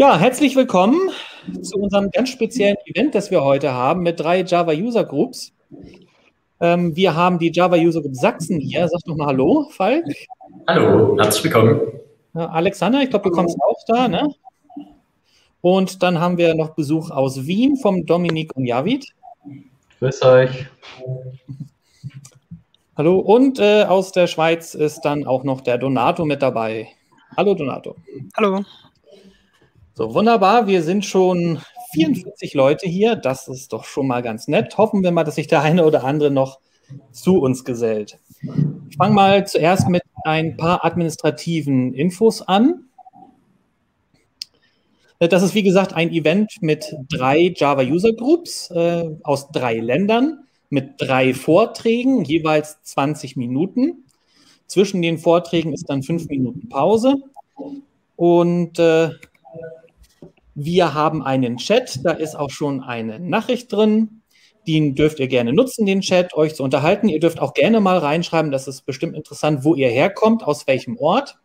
Ja, herzlich willkommen zu unserem ganz speziellen Event, das wir heute haben mit drei Java User Groups. Ähm, wir haben die Java User Group Sachsen hier. Sag doch mal Hallo, Falk. Hallo, herzlich willkommen. Alexander, ich glaube, du kommst auch da, ne? Und dann haben wir noch Besuch aus Wien vom Dominik und Javid. Grüß euch. Hallo, und äh, aus der Schweiz ist dann auch noch der Donato mit dabei. Hallo, Donato. Hallo. So, wunderbar. Wir sind schon 44 Leute hier. Das ist doch schon mal ganz nett. Hoffen wir mal, dass sich der eine oder andere noch zu uns gesellt. Ich fange mal zuerst mit ein paar administrativen Infos an. Das ist wie gesagt ein Event mit drei Java User Groups äh, aus drei Ländern mit drei Vorträgen, jeweils 20 Minuten. Zwischen den Vorträgen ist dann fünf Minuten Pause. Und äh, wir haben einen Chat, da ist auch schon eine Nachricht drin. Den dürft ihr gerne nutzen, den Chat, euch zu unterhalten. Ihr dürft auch gerne mal reinschreiben, das ist bestimmt interessant, wo ihr herkommt, aus welchem Ort.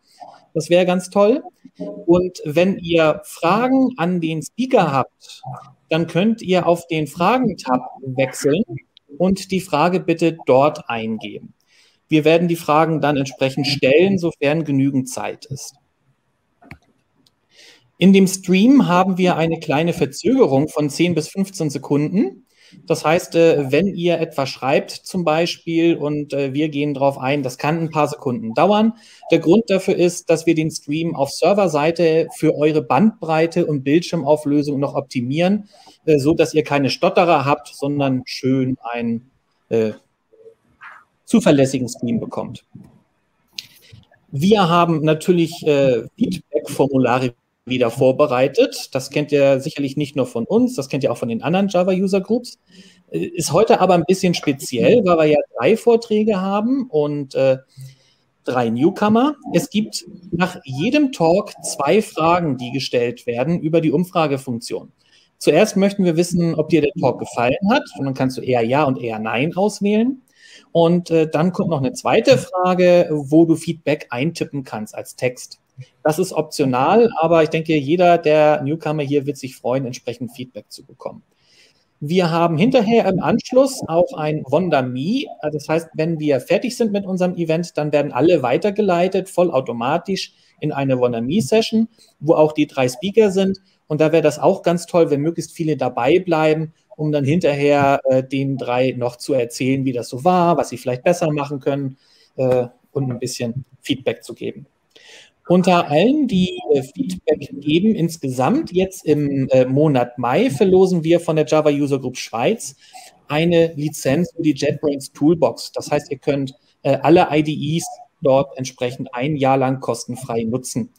Das wäre ganz toll. Und wenn ihr Fragen an den Speaker habt, dann könnt ihr auf den Fragen-Tab wechseln und die Frage bitte dort eingeben. Wir werden die Fragen dann entsprechend stellen, sofern genügend Zeit ist. In dem Stream haben wir eine kleine Verzögerung von 10 bis 15 Sekunden. Das heißt, äh, wenn ihr etwas schreibt zum Beispiel und äh, wir gehen darauf ein, das kann ein paar Sekunden dauern. Der Grund dafür ist, dass wir den Stream auf Serverseite für eure Bandbreite und Bildschirmauflösung noch optimieren, äh, so dass ihr keine Stotterer habt, sondern schön einen äh, zuverlässigen Stream bekommt. Wir haben natürlich äh, Feedback-Formulare wieder vorbereitet. Das kennt ihr sicherlich nicht nur von uns, das kennt ihr auch von den anderen Java User Groups. Äh, ist heute aber ein bisschen speziell, weil wir ja drei Vorträge haben und äh, drei Newcomer. Es gibt nach jedem Talk zwei Fragen, die gestellt werden über die Umfragefunktion. Zuerst möchten wir wissen, ob dir der Talk gefallen hat. Und dann kannst du eher Ja und eher Nein auswählen. Und äh, dann kommt noch eine zweite Frage, wo du Feedback eintippen kannst als Text. Das ist optional, aber ich denke, jeder der Newcomer hier wird sich freuen, entsprechend Feedback zu bekommen. Wir haben hinterher im Anschluss auch ein WonderMe. Das heißt, wenn wir fertig sind mit unserem Event, dann werden alle weitergeleitet, vollautomatisch in eine WonderMe-Session, wo auch die drei Speaker sind. Und da wäre das auch ganz toll, wenn möglichst viele dabei bleiben, um dann hinterher äh, den drei noch zu erzählen, wie das so war, was sie vielleicht besser machen können äh, und ein bisschen Feedback zu geben. Unter allen, die äh, Feedback geben, insgesamt jetzt im äh, Monat Mai verlosen wir von der Java User Group Schweiz eine Lizenz für die JetBrains Toolbox. Das heißt, ihr könnt äh, alle IDEs dort entsprechend ein Jahr lang kostenfrei nutzen.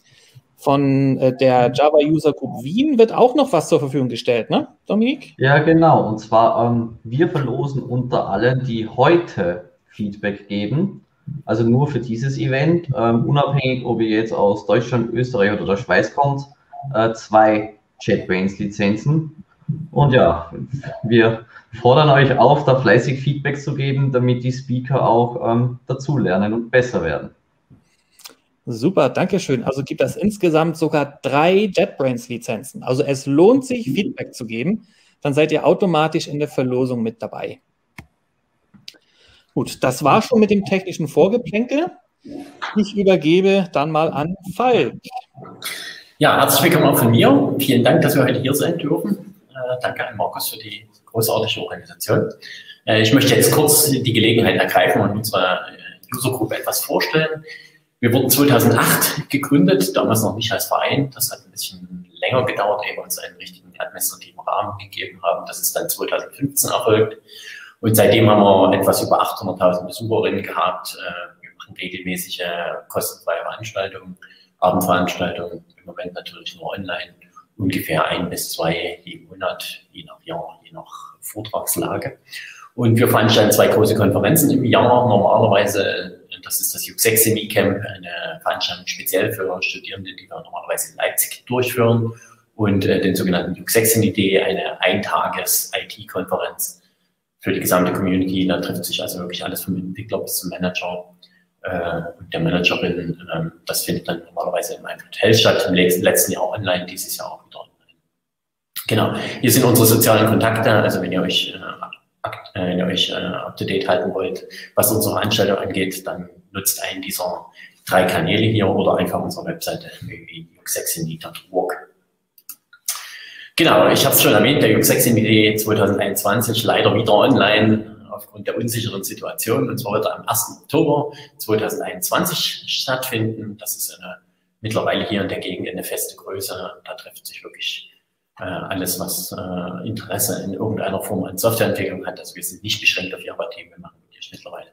Von der Java User Group Wien wird auch noch was zur Verfügung gestellt, ne, Dominik? Ja, genau. Und zwar, ähm, wir verlosen unter allen, die heute Feedback geben, also nur für dieses Event, ähm, unabhängig, ob ihr jetzt aus Deutschland, Österreich oder der Schweiz kommt, äh, zwei JetBrains-Lizenzen. Und ja, wir fordern euch auf, da fleißig Feedback zu geben, damit die Speaker auch ähm, dazulernen und besser werden. Super, danke schön. Also gibt es insgesamt sogar drei JetBrains-Lizenzen. Also es lohnt sich, Feedback zu geben. Dann seid ihr automatisch in der Verlosung mit dabei. Gut, das war schon mit dem technischen Vorgeplänkel. Ich übergebe dann mal an Falk. Ja, herzlich willkommen auch von mir. Vielen Dank, dass wir heute hier sein dürfen. Äh, danke an Markus für die großartige Organisation. Äh, ich möchte jetzt kurz die Gelegenheit ergreifen und unsere äh, Usergruppe etwas vorstellen. Wir wurden 2008 gegründet, damals noch nicht als Verein. Das hat ein bisschen länger gedauert, ehe wir uns einen richtigen administrativen Rahmen gegeben haben. Das ist dann 2015 erfolgt. Und seitdem haben wir etwas über 800.000 Besucherinnen gehabt. Äh, wir machen regelmäßige kostenfreie Veranstaltungen, Abendveranstaltungen, im Moment natürlich nur online, ungefähr ein bis zwei im Monat, je nach Jahr, je nach Vortragslage. Und wir veranstalten zwei große Konferenzen im Jahr. Normalerweise, das ist das Juxexemi Camp, eine Veranstaltung speziell für Studierende, die wir normalerweise in Leipzig durchführen. Und äh, den sogenannten Juxexemi-Day, eine Eintages-IT-Konferenz, für die gesamte Community. Da trifft sich also wirklich alles vom Entwickler bis zum Manager äh, und der Managerin. Ähm, das findet dann normalerweise in einem Hotel statt, im letzten Jahr online, dieses Jahr auch wieder online. Genau, hier sind unsere sozialen Kontakte, also wenn ihr euch, äh, äh, wenn ihr euch äh, up to date halten wollt, was unsere Veranstaltung angeht, dann nutzt einen dieser drei Kanäle hier oder einfach unsere Webseite www.juxexindy.org. Genau, ich habe es schon erwähnt, der Juxexindy 2021 leider wieder online aufgrund der unsicheren Situation. Und zwar wird er am 1. Oktober 2021 stattfinden. Das ist eine, mittlerweile hier in der Gegend eine feste Größe. Da trifft sich wirklich äh, alles, was äh, Interesse in irgendeiner Form an Softwareentwicklung hat. Also wir sind nicht beschränkt auf Java-Themen, wir machen wirklich mittlerweile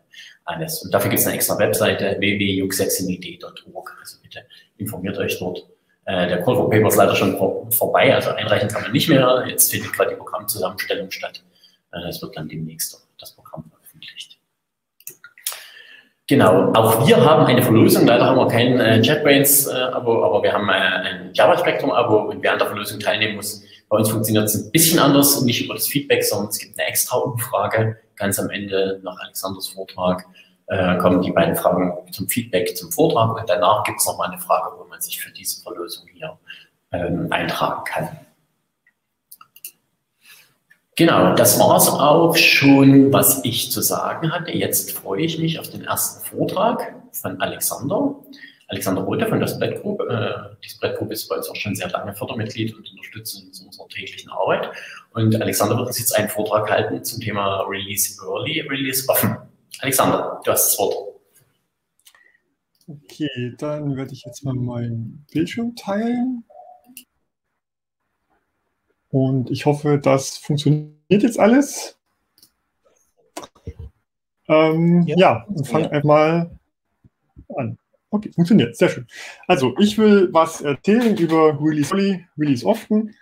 alles. Und dafür gibt es eine extra Webseite www.juxexinid.org. Also bitte informiert euch dort. Äh, der Call for Paper ist leider schon vor, vorbei, also einreichen kann man nicht mehr. Jetzt findet gerade die Programmzusammenstellung statt. Äh, es wird dann demnächst das Programm veröffentlicht. Genau, auch wir haben eine Verlosung. Leider haben wir kein äh, JetBrains-Abo, aber wir haben äh, ein Java Spectrum-Abo und wer an der Verlosung teilnehmen muss, bei uns funktioniert es ein bisschen anders, nicht über das Feedback, sondern es gibt eine extra Umfrage. Ganz am Ende nach Alexanders Vortrag äh, kommen die beiden Fragen zum Feedback zum Vortrag und danach gibt es nochmal eine Frage, wo man sich für diese Verlosung hier ähm, eintragen kann. Genau, das war es auch schon, was ich zu sagen hatte. Jetzt freue ich mich auf den ersten Vortrag von Alexander. Alexander Rote von der Spread Group. Äh, die Spread Group ist bei uns auch schon sehr lange Fördermitglied und unterstützt uns in unserer täglichen Arbeit. Und Alexander wird uns jetzt einen Vortrag halten zum Thema Release Early, Release Offen. Alexander, du hast das Wort. Okay, dann werde ich jetzt mal meinen Bildschirm teilen. Und ich hoffe, das funktioniert jetzt alles. Ähm, ja, ja und fangen einfach mal an. Okay, funktioniert, sehr schön. Also, ich will was erzählen über Release Early, Release Often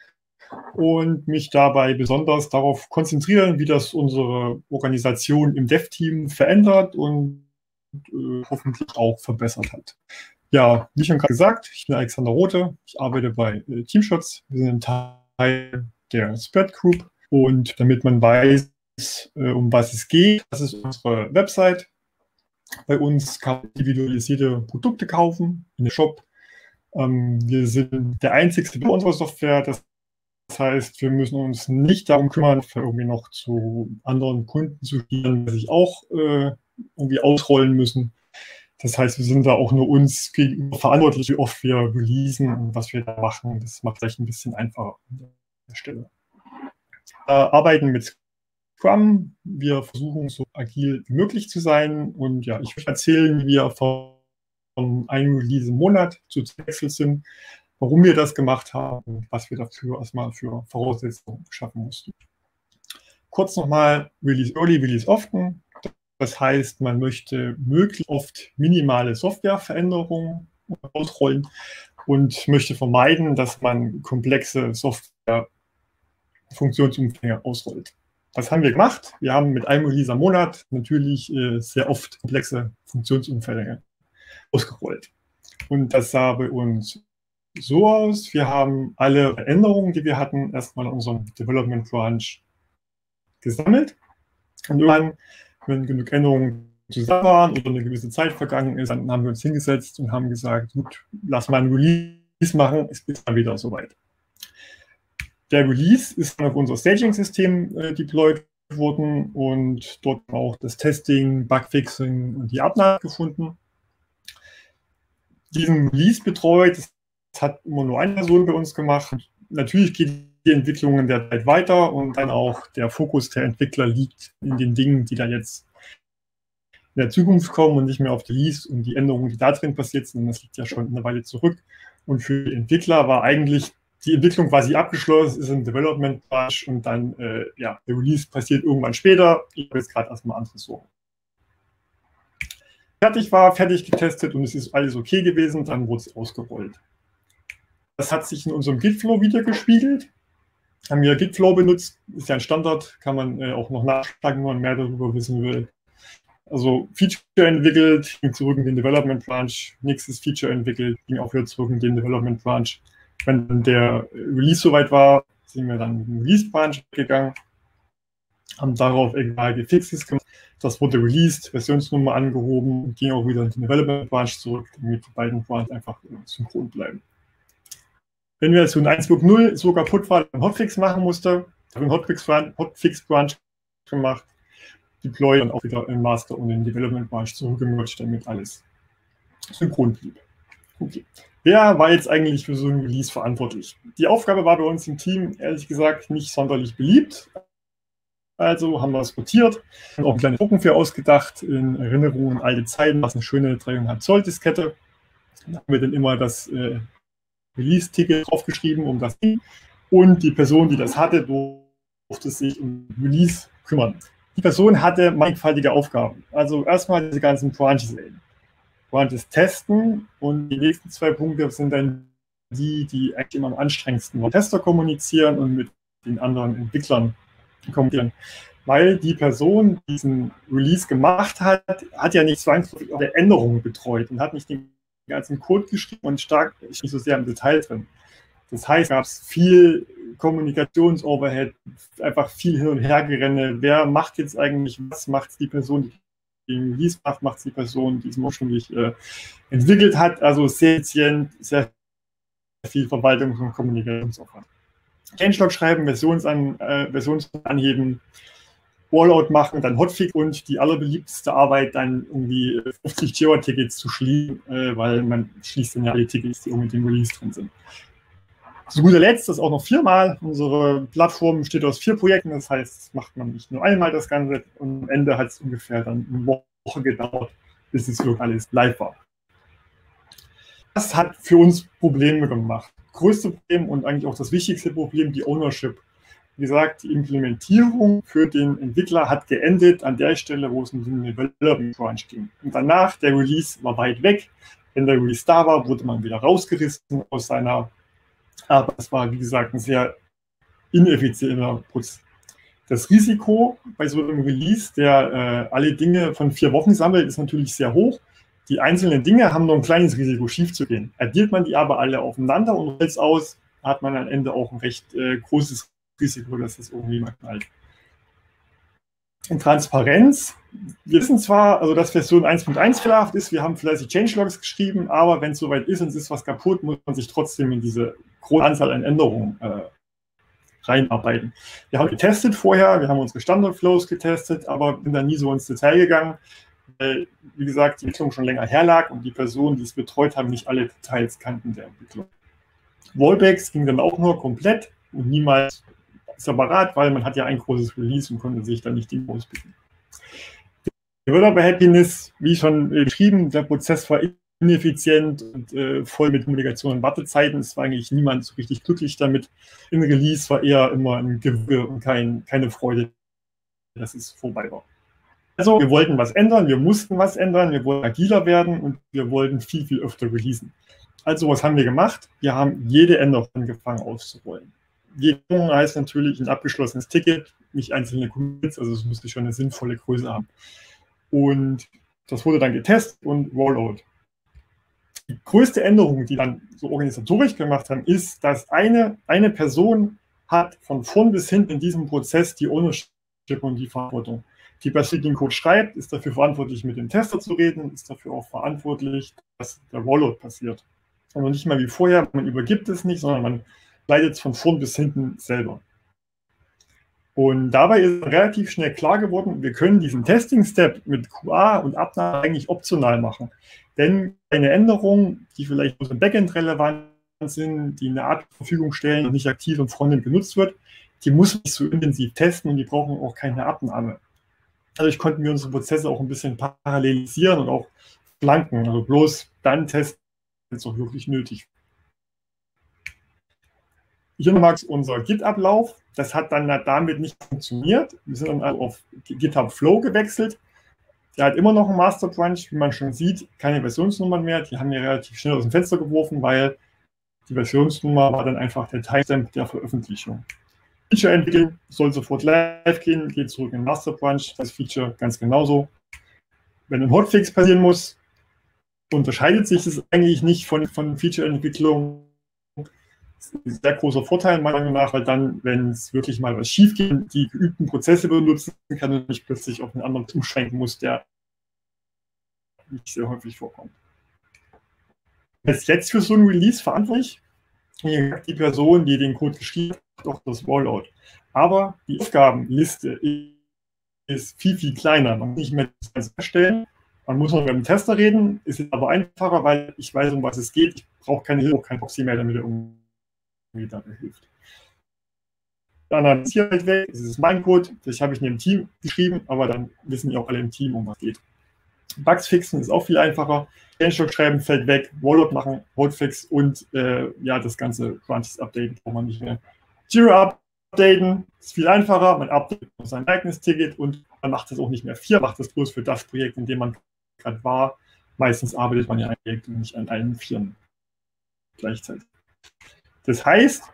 und mich dabei besonders darauf konzentrieren, wie das unsere Organisation im Dev-Team verändert und äh, hoffentlich auch verbessert hat. Ja, wie schon gerade gesagt, ich bin Alexander Rote, ich arbeite bei äh, Teamshots. Wir sind Teil der Spread Group. Und damit man weiß, äh, um was es geht, das ist unsere Website. Bei uns kann man individualisierte Produkte kaufen in der Shop. Ähm, wir sind der einzigste bei unserer Software. Das heißt, wir müssen uns nicht darum kümmern, irgendwie noch zu anderen Kunden zu gehen, die sich auch äh, irgendwie ausrollen müssen. Das heißt, wir sind da auch nur uns gegenüber verantwortlich, wie oft wir releasen und was wir da machen. Das macht vielleicht ein bisschen einfacher an der Stelle. Wir arbeiten mit Scrum. Wir versuchen so agil wie möglich zu sein. Und ja, ich möchte erzählen, wie wir von einem Release im Monat zu Wechsel sind, warum wir das gemacht haben was wir dafür erstmal für Voraussetzungen schaffen mussten. Kurz nochmal Release Early, Release Often. Das heißt, man möchte möglichst oft minimale Softwareveränderungen ausrollen und möchte vermeiden, dass man komplexe Software-Funktionsumfänge ausrollt. Was haben wir gemacht? Wir haben mit einem Release am Monat natürlich äh, sehr oft komplexe Funktionsumfänge ausgerollt. Und das sah bei uns so aus. Wir haben alle Veränderungen, die wir hatten, erstmal in unserem Development Branch gesammelt. Und irgendwann wenn genug Änderungen zusammen waren oder eine gewisse Zeit vergangen ist, dann haben wir uns hingesetzt und haben gesagt, gut, lass mal ein Release machen, es ist dann wieder soweit. Der Release ist dann auf unser Staging-System äh, deployed worden und dort auch das Testing, Bugfixing und die Abnahme gefunden. Diesen Release betreut, das hat immer nur eine Person bei uns gemacht. Natürlich geht die Entwicklung in der Zeit weiter und dann auch der Fokus der Entwickler liegt in den Dingen, die da jetzt in der Zukunft kommen und nicht mehr auf die Lease und die Änderungen, die da drin passiert sind. Das liegt ja schon eine Weile zurück. Und für die Entwickler war eigentlich die Entwicklung quasi abgeschlossen, ist ein Development Branch und dann, äh, ja, der Release passiert irgendwann später. Ich habe jetzt gerade erstmal andere Sorgen. Fertig war, fertig getestet und es ist alles okay gewesen, dann wurde es ausgerollt. Das hat sich in unserem Git-Flow wieder gespiegelt haben wir Gitflow benutzt, ist ja ein Standard, kann man äh, auch noch nachschlagen, wenn man mehr darüber wissen will. Also Feature entwickelt, ging zurück in den Development Branch, nächstes Feature entwickelt, ging auch wieder zurück in den Development Branch. Wenn der Release soweit war, sind wir dann in den Release Branch gegangen, haben darauf egal Fixes gemacht. Das wurde released, Versionsnummer angehoben ging auch wieder in die Development Branch zurück, damit die beiden Branches einfach synchron bleiben. Wenn wir Version 1.0 so kaputt war, einen Hotfix machen musste, habe einen Hotfix, Hotfix Branch gemacht, Deploy dann auch wieder im Master und in Development Branch zurückgemerged, damit alles synchron blieb. Okay. Wer war jetzt eigentlich für so ein Release verantwortlich? Die Aufgabe war bei uns im Team, ehrlich gesagt, nicht sonderlich beliebt. Also haben wir es rotiert, haben auch eine kleine Drucken für ausgedacht, in Erinnerung an alte Zeiten, was eine schöne 3,5 Zoll Diskette. Da haben wir dann immer das äh, Release-Ticket draufgeschrieben, um das ging. Und die Person, die das hatte, durfte sich um Release kümmern. Die Person hatte mannigfaltige Aufgaben. Also erstmal diese ganzen Branches wählen. Branches testen und die nächsten zwei Punkte sind dann die, die eigentlich immer am anstrengendsten mit Tester kommunizieren und mit den anderen Entwicklern kommunizieren. Weil die Person, die diesen Release gemacht hat, hat ja nicht zwangsläufig auch Änderungen betreut und hat nicht den ganzen Code geschrieben und stark nicht so sehr im Detail drin. Das heißt, gab es viel Kommunikationsoverhead, einfach viel hin und her gerenne. Wer macht jetzt eigentlich was? Macht die Person, die Release macht, macht die Person, die es ursprünglich äh, entwickelt hat. Also sehr effizient, sehr viel Verwaltungs- und Kommunikationsaufwand. Changelog schreiben, Versionsan, äh, Versionsanheben, Wallout machen, dann Hotfix und die allerbeliebteste Arbeit dann irgendwie 50 Jira-Tickets zu schließen, äh, weil man schließt dann ja alle Tickets, die mit dem Release drin sind. Zu guter Letzt, das auch noch viermal. Unsere Plattform besteht aus vier Projekten, das heißt, macht man nicht nur einmal das Ganze und am Ende hat es ungefähr dann eine Woche gedauert, bis es wirklich alles live war. Das hat für uns Probleme gemacht größte Problem und eigentlich auch das wichtigste Problem, die Ownership. Wie gesagt, die Implementierung für den Entwickler hat geendet an der Stelle, wo es in den Development Branch ging. Und danach, der Release war weit weg. Wenn der Release da war, wurde man wieder rausgerissen aus seiner, aber es war, wie gesagt, ein sehr ineffizienter Prozess. Das Risiko bei so einem Release, der äh, alle Dinge von vier Wochen sammelt, ist natürlich sehr hoch. Die einzelnen Dinge haben nur ein kleines Risiko, schief zu gehen. Addiert man die aber alle aufeinander und es aus, hat man am Ende auch ein recht äh, großes Risiko, dass das irgendwie mal knallt. In Transparenz, wir wissen zwar, also dass Version 1.1 fehlerhaft ist, wir haben fleißig Changelogs geschrieben, aber wenn es soweit ist und es ist was kaputt, muss man sich trotzdem in diese große Anzahl an Änderungen äh, reinarbeiten. Wir haben getestet vorher, wir haben unsere Standard-Flows getestet, aber sind dann nie so ins Detail gegangen weil, wie gesagt, die Entwicklung schon länger herlag und die Personen, die es betreut haben, nicht alle Details kannten der Entwicklung. Wallbacks ging dann auch nur komplett und niemals separat, weil man hat ja ein großes Release und konnte sich dann nicht die auspicken. Developer Happiness, wie schon beschrieben, der Prozess war ineffizient und äh, voll mit Kommunikation und Wartezeiten. Es war eigentlich niemand so richtig glücklich damit. Im Release war eher immer ein Gewirr und kein, keine Freude, dass es vorbei war. Also wir wollten was ändern, wir mussten was ändern, wir wollten agiler werden und wir wollten viel, viel öfter releasen. Also was haben wir gemacht? Wir haben jede Änderung angefangen auszurollen. Änderung heißt natürlich ein abgeschlossenes Ticket, nicht einzelne Commits, also es musste schon eine sinnvolle Größe haben. Und das wurde dann getestet und Rollout. Die größte Änderung, die dann so organisatorisch gemacht haben, ist, dass eine, eine Person hat von vorn bis hinten in diesem Prozess die Ownership und die Verantwortung die bei den Code schreibt, ist dafür verantwortlich, mit dem Tester zu reden, ist dafür auch verantwortlich, dass der Rollout passiert. Aber nicht mal wie vorher, man übergibt es nicht, sondern man leitet es von vorn bis hinten selber. Und dabei ist relativ schnell klar geworden, wir können diesen Testing-Step mit QA und Abnahme eigentlich optional machen. Denn eine Änderung, die vielleicht im Backend relevant sind, die eine Art zur Verfügung stellen und nicht aktiv im Frontend genutzt wird, die muss nicht so intensiv testen und die brauchen auch keine Abnahme. Dadurch konnten wir unsere Prozesse auch ein bisschen parallelisieren und auch flanken. Also bloß dann testen, wenn es auch wirklich nötig Hier nochmal unser Git-Ablauf. Das hat dann damit nicht funktioniert. Wir sind dann also auf GitHub Flow gewechselt. Der hat immer noch einen Master Branch, wie man schon sieht, keine Versionsnummern mehr. Die haben wir relativ schnell aus dem Fenster geworfen, weil die Versionsnummer war dann einfach der Timestamp der Veröffentlichung. Feature entwickeln, soll sofort live gehen, geht zurück in Master Branch, das Feature ganz genauso. Wenn ein Hotfix passieren muss, unterscheidet sich das eigentlich nicht von, von Feature-Entwicklung. Ist ein sehr großer Vorteil meiner Meinung nach, weil dann, wenn es wirklich mal was schief geht, die geübten Prozesse benutzen kann und nicht plötzlich auf einen anderen umschränken muss, der nicht sehr häufig vorkommt. Wer ist jetzt für so ein Release verantwortlich? Die Person, die den Code geschrieben hat, auch das Rollout. Aber die Aufgabenliste ist viel, viel kleiner. Man muss nicht mehr das erstellen. Man muss noch mit dem Tester reden, ist aber einfacher, weil ich weiß, um was es geht. Ich brauche keine Hilfe, kein Proxy mehr, damit er dabei hilft. Dann hat es hier halt weg, das ist mein Code, das habe ich in dem Team geschrieben, aber dann wissen die auch alle im Team, um was geht. Bugs fixen ist auch viel einfacher. Changelog schreiben fällt weg, Wallet machen, Hotfix und äh, ja, das ganze Branches updaten braucht man nicht mehr. Jira updaten ist viel einfacher. Man updatet sein eigenes Ticket und man macht das auch nicht mehr vier, macht das bloß für das Projekt, in dem man gerade war. Meistens arbeitet man ja ein Projekt und nicht an allen Vieren gleichzeitig. Das heißt,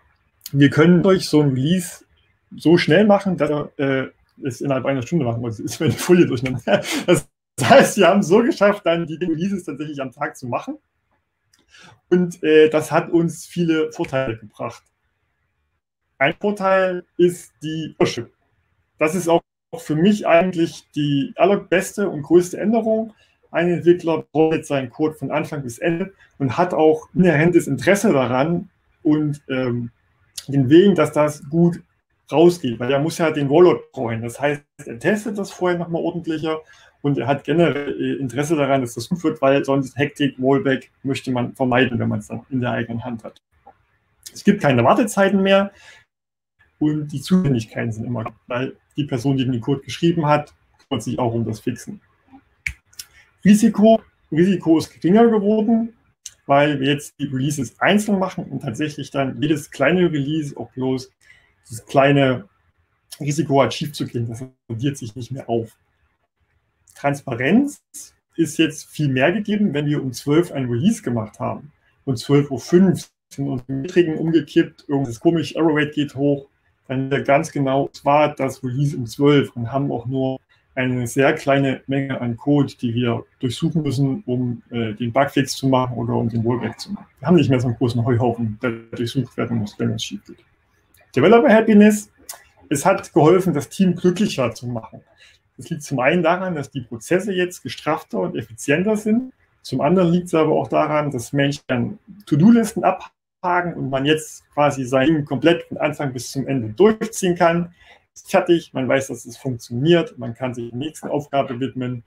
wir können durch so ein Release so schnell machen, dass er äh, es innerhalb einer Stunde machen muss. Ist meine Folie durcheinander. Das das heißt, wir haben es so geschafft, dann die Releases tatsächlich am Tag zu machen. Und äh, das hat uns viele Vorteile gebracht. Ein Vorteil ist die Ownership. Das ist auch für mich eigentlich die allerbeste und größte Änderung. Ein Entwickler braucht seinen Code von Anfang bis Ende und hat auch inhärentes Interesse daran und ähm, den Willen, dass das gut rausgeht, weil er muss ja den Wallet freuen. Das heißt, er testet das vorher nochmal ordentlicher und er hat generell äh, Interesse daran, dass das gut wird, weil sonst Hektik, Wallback möchte man vermeiden, wenn man es dann in der eigenen Hand hat. Es gibt keine Wartezeiten mehr und die Zuständigkeiten sind immer, weil die Person, die den Code geschrieben hat, kümmert sich auch um das Fixen. Risiko, Risiko ist geringer geworden, weil wir jetzt die Releases einzeln machen und tatsächlich dann jedes kleine Release auch bloß das kleine Risiko schief zu gehen, das addiert sich nicht mehr auf. Transparenz ist jetzt viel mehr gegeben, wenn wir um 12 ein Release gemacht haben. Und 12.05 Uhr sind unsere Metriken umgekippt, irgendwas komisch, Error Rate geht hoch. Dann ganz genau, es war das Release um 12 und haben auch nur eine sehr kleine Menge an Code, die wir durchsuchen müssen, um äh, den Bugfix zu machen oder um den Rollback zu machen. Wir haben nicht mehr so einen großen Heuhaufen, der durchsucht werden muss, wenn es schief geht. Developer Happiness, es hat geholfen, das Team glücklicher zu machen. Das liegt zum einen daran, dass die Prozesse jetzt gestrafter und effizienter sind. Zum anderen liegt es aber auch daran, dass Menschen To-Do-Listen abhaken und man jetzt quasi sein Ding komplett von Anfang bis zum Ende durchziehen kann. Fertig, man weiß, dass es funktioniert, man kann sich der nächsten Aufgabe widmen.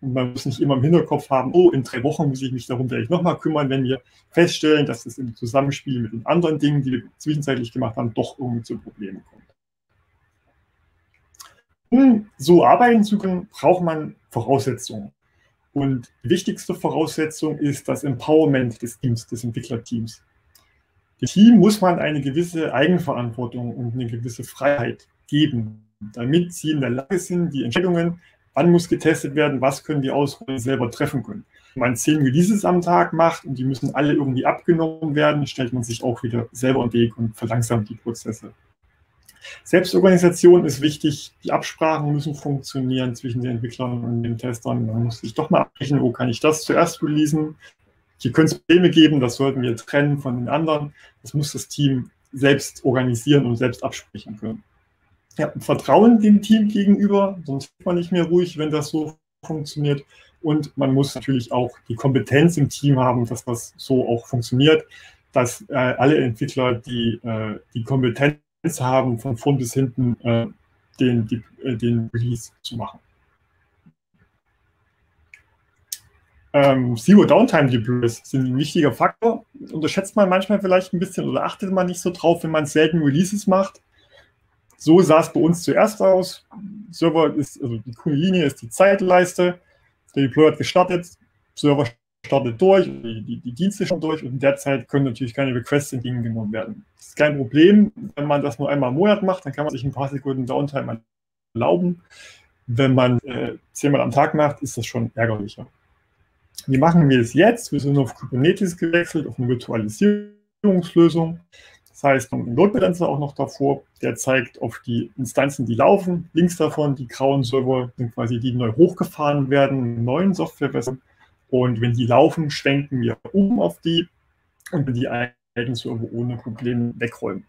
Und man muss nicht immer im Hinterkopf haben, oh, in drei Wochen muss ich mich darum vielleicht nochmal kümmern, wenn wir feststellen, dass es im Zusammenspiel mit den anderen Dingen, die wir zwischenzeitlich gemacht haben, doch irgendwie zu Problemen kommt. Um so arbeiten zu können, braucht man Voraussetzungen. Und die wichtigste Voraussetzung ist das Empowerment des Teams, des Entwicklerteams. Team muss man eine gewisse Eigenverantwortung und eine gewisse Freiheit geben, damit sie in der Lage sind, die Entscheidungen, wann muss getestet werden, was können wir ausrollen, selber treffen können. Wenn man zehn Releases am Tag macht und die müssen alle irgendwie abgenommen werden, stellt man sich auch wieder selber im Weg und verlangsamt die Prozesse. Selbstorganisation ist wichtig. Die Absprachen müssen funktionieren zwischen den Entwicklern und den Testern. Man muss sich doch mal abrechnen, wo kann ich das zuerst releasen. Hier könnte es Probleme geben, das sollten wir trennen von den anderen. Das muss das Team selbst organisieren und selbst absprechen können. Ja, Vertrauen dem Team gegenüber, sonst ist man nicht mehr ruhig, wenn das so funktioniert. Und man muss natürlich auch die Kompetenz im Team haben, dass das so auch funktioniert, dass äh, alle Entwickler die, äh, die Kompetenz haben, von vorn bis hinten äh, den, die, äh, den Release zu machen. Ähm, Zero Downtime Deploys sind ein wichtiger Faktor. Unterschätzt man manchmal vielleicht ein bisschen oder achtet man nicht so drauf, wenn man selten Releases macht. So sah es bei uns zuerst aus. Server ist, also die grüne Linie ist die Zeitleiste. Der Deploy hat gestartet, Server startet durch, die, die, die Dienste schon durch und in der Zeit können natürlich keine Requests entgegengenommen werden. Das ist kein Problem, wenn man das nur einmal im Monat macht, dann kann man sich ein paar Sekunden Downtime erlauben. Wenn man äh, zehnmal am Tag macht, ist das schon ärgerlicher. Wie machen wir es jetzt? Wir sind auf Kubernetes gewechselt, auf eine Virtualisierungslösung. Das heißt, ein Load Balancer auch noch davor, der zeigt auf die Instanzen, die laufen. Links davon, die grauen Server sind quasi die, die neu hochgefahren werden, neuen Softwareversionen. Und wenn die laufen, schwenken wir um auf die. Und die Verhältnisserver ohne Probleme wegräumen.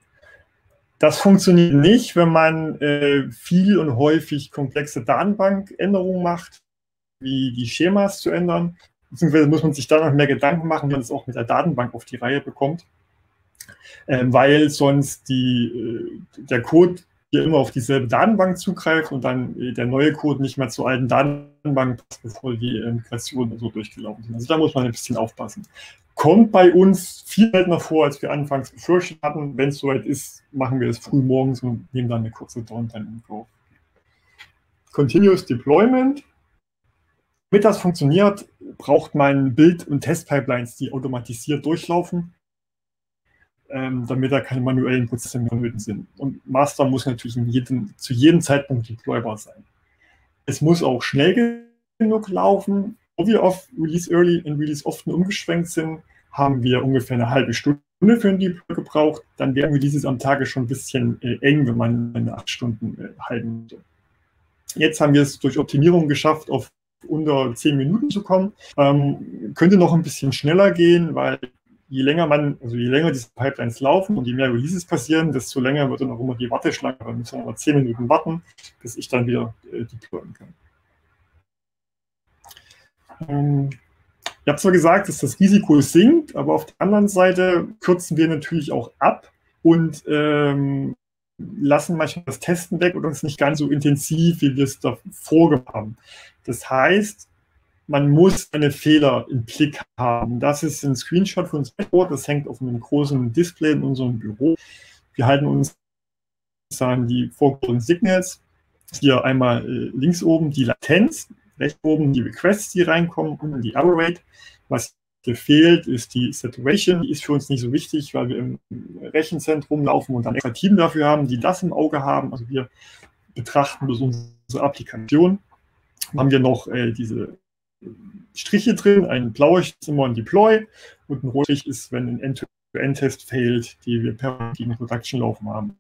Das funktioniert nicht, wenn man äh, viel und häufig komplexe Datenbankänderungen macht, wie die Schemas zu ändern. Beziehungsweise muss man sich da noch mehr Gedanken machen, wie man es auch mit der Datenbank auf die Reihe bekommt. Ähm, weil sonst die, äh, der Code hier immer auf dieselbe Datenbank zugreift und dann äh, der neue Code nicht mehr zur alten Datenbank passt, bevor die äh, Migration so durchgelaufen sind. Also da muss man ein bisschen aufpassen. Kommt bei uns viel seltener vor, als wir anfangs befürchtet hatten. Wenn es soweit ist, machen wir es früh morgens und nehmen dann eine kurze Downtime in Kauf. Continuous Deployment. Damit das funktioniert, braucht man Bild- und Testpipelines, die automatisiert durchlaufen ähm, damit da keine manuellen Prozesse mehr nötig sind. Und Master muss natürlich jedem, zu jedem Zeitpunkt deploybar sein. Es muss auch schnell genug laufen. Wo wir auf Release Early und Release Often umgeschwenkt sind, haben wir ungefähr eine halbe Stunde für ein Deploy gebraucht. Dann wären Releases am Tage schon ein bisschen äh, eng, wenn man eine acht Stunden äh, halten würde. Jetzt haben wir es durch Optimierung geschafft, auf unter zehn Minuten zu kommen. Ähm, könnte noch ein bisschen schneller gehen, weil je länger man, also je länger diese Pipelines laufen und je mehr Releases passieren, desto länger wird dann auch immer die Warteschlange. Da müssen wir noch zehn Minuten warten, bis ich dann wieder äh, deployen kann. Ähm, ich habe zwar gesagt, dass das Risiko sinkt, aber auf der anderen Seite kürzen wir natürlich auch ab und ähm, lassen manchmal das Testen weg und uns nicht ganz so intensiv, wie wir es da vorgehabt haben. Das heißt, man muss eine Fehler im Blick haben. Das ist ein Screenshot von unserem Dashboard, das hängt auf einem großen Display in unserem Büro. Wir halten uns an die vorgegebenen Signals. Hier einmal äh, links oben die Latenz, rechts oben die Requests, die reinkommen, und die Error Rate. Was hier fehlt, ist die Saturation. Die ist für uns nicht so wichtig, weil wir im Rechenzentrum laufen und dann extra Team dafür haben, die das im Auge haben. Also wir betrachten das unsere Applikation. Dann haben wir noch äh, diese Striche drin. Ein blauer ist immer ein Deploy und ein roter ist, wenn ein End-to-End-Test fehlt, die wir per in Production laufen haben.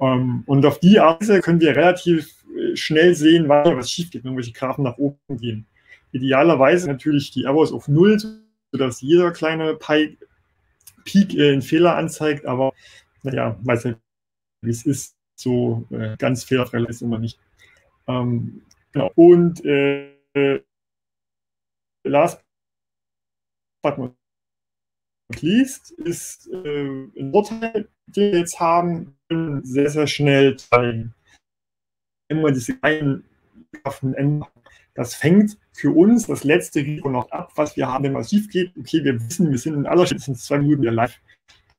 Ähm, und auf die Art können wir relativ äh, schnell sehen, was schief geht, wenn irgendwelche Graphen nach oben gehen. Idealerweise natürlich die Errors auf Null, sodass jeder kleine Pi Peak äh, einen Fehler anzeigt, aber naja, weiß nicht, wie es ist, so äh, ganz fehlerfrei ist immer nicht. Ähm, genau. Und äh, last but not least ist äh, ein Vorteil, den wir jetzt haben, sehr, sehr schnell zeigen. Immer diese kleinen ändern. Das fängt für uns das letzte Risiko noch ab, was wir haben, wenn was schief geht. Okay, wir wissen, wir sind in aller spätestens zwei Minuten wieder live.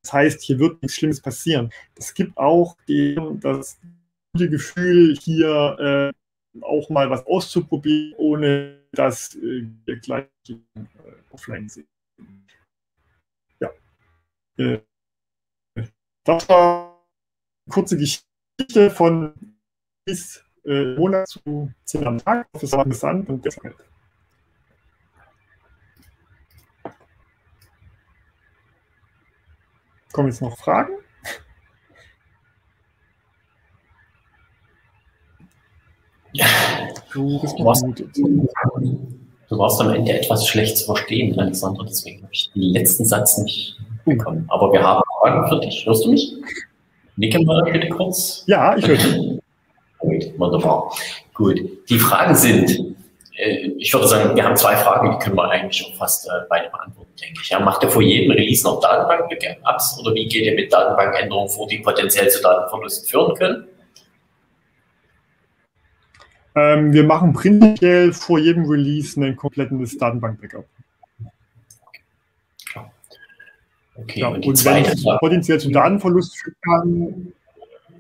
Das heißt, hier wird nichts Schlimmes passieren. Es gibt auch den, das gute Gefühl, hier äh, auch mal was auszuprobieren, ohne dass äh, wir gleich äh, offline sind. Ja. Äh, das war eine kurze Geschichte von bis äh, Monat zu 10 am Tag. Das war interessant und deshalb. Kommen jetzt noch Fragen? Ja. Du, du, warst, du warst am Ende etwas schlecht zu verstehen, Alexander, deswegen habe ich den letzten Satz nicht bekommen. Aber wir haben Fragen für dich. Hörst du mich? Nicke mal bitte kurz. Ja, ich höre dich. Gut, wunderbar. Gut. Die Fragen sind, äh, ich würde sagen, wir haben zwei Fragen, die können wir eigentlich schon fast äh, beide beantworten, denke ich. Ja, macht ihr vor jedem Release noch Datenbank-Backups oder wie geht ihr mit Datenbankänderungen vor, die potenziell zu Datenverlusten führen können? Ähm, wir machen prinzipiell vor jedem Release einen kompletten Datenbank-Backup. Okay, ja, und, und wenn es potenziell zu Datenverlust führen kann,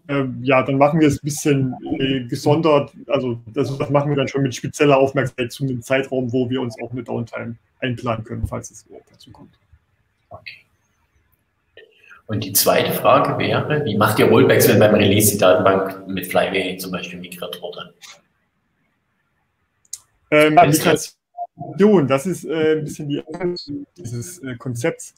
äh, ja, dann machen wir es ein bisschen äh, gesondert. Also das, das, machen wir dann schon mit spezieller Aufmerksamkeit zu einem Zeitraum, wo wir uns auch eine Downtime einplanen können, falls es überhaupt dazu kommt. Okay. Und die zweite Frage wäre, wie macht ihr Rollbacks, wenn beim Release die Datenbank mit Flyway zum Beispiel migriert wurde? Ähm, Migration, das ist äh, ein bisschen die dieses äh, Konzepts.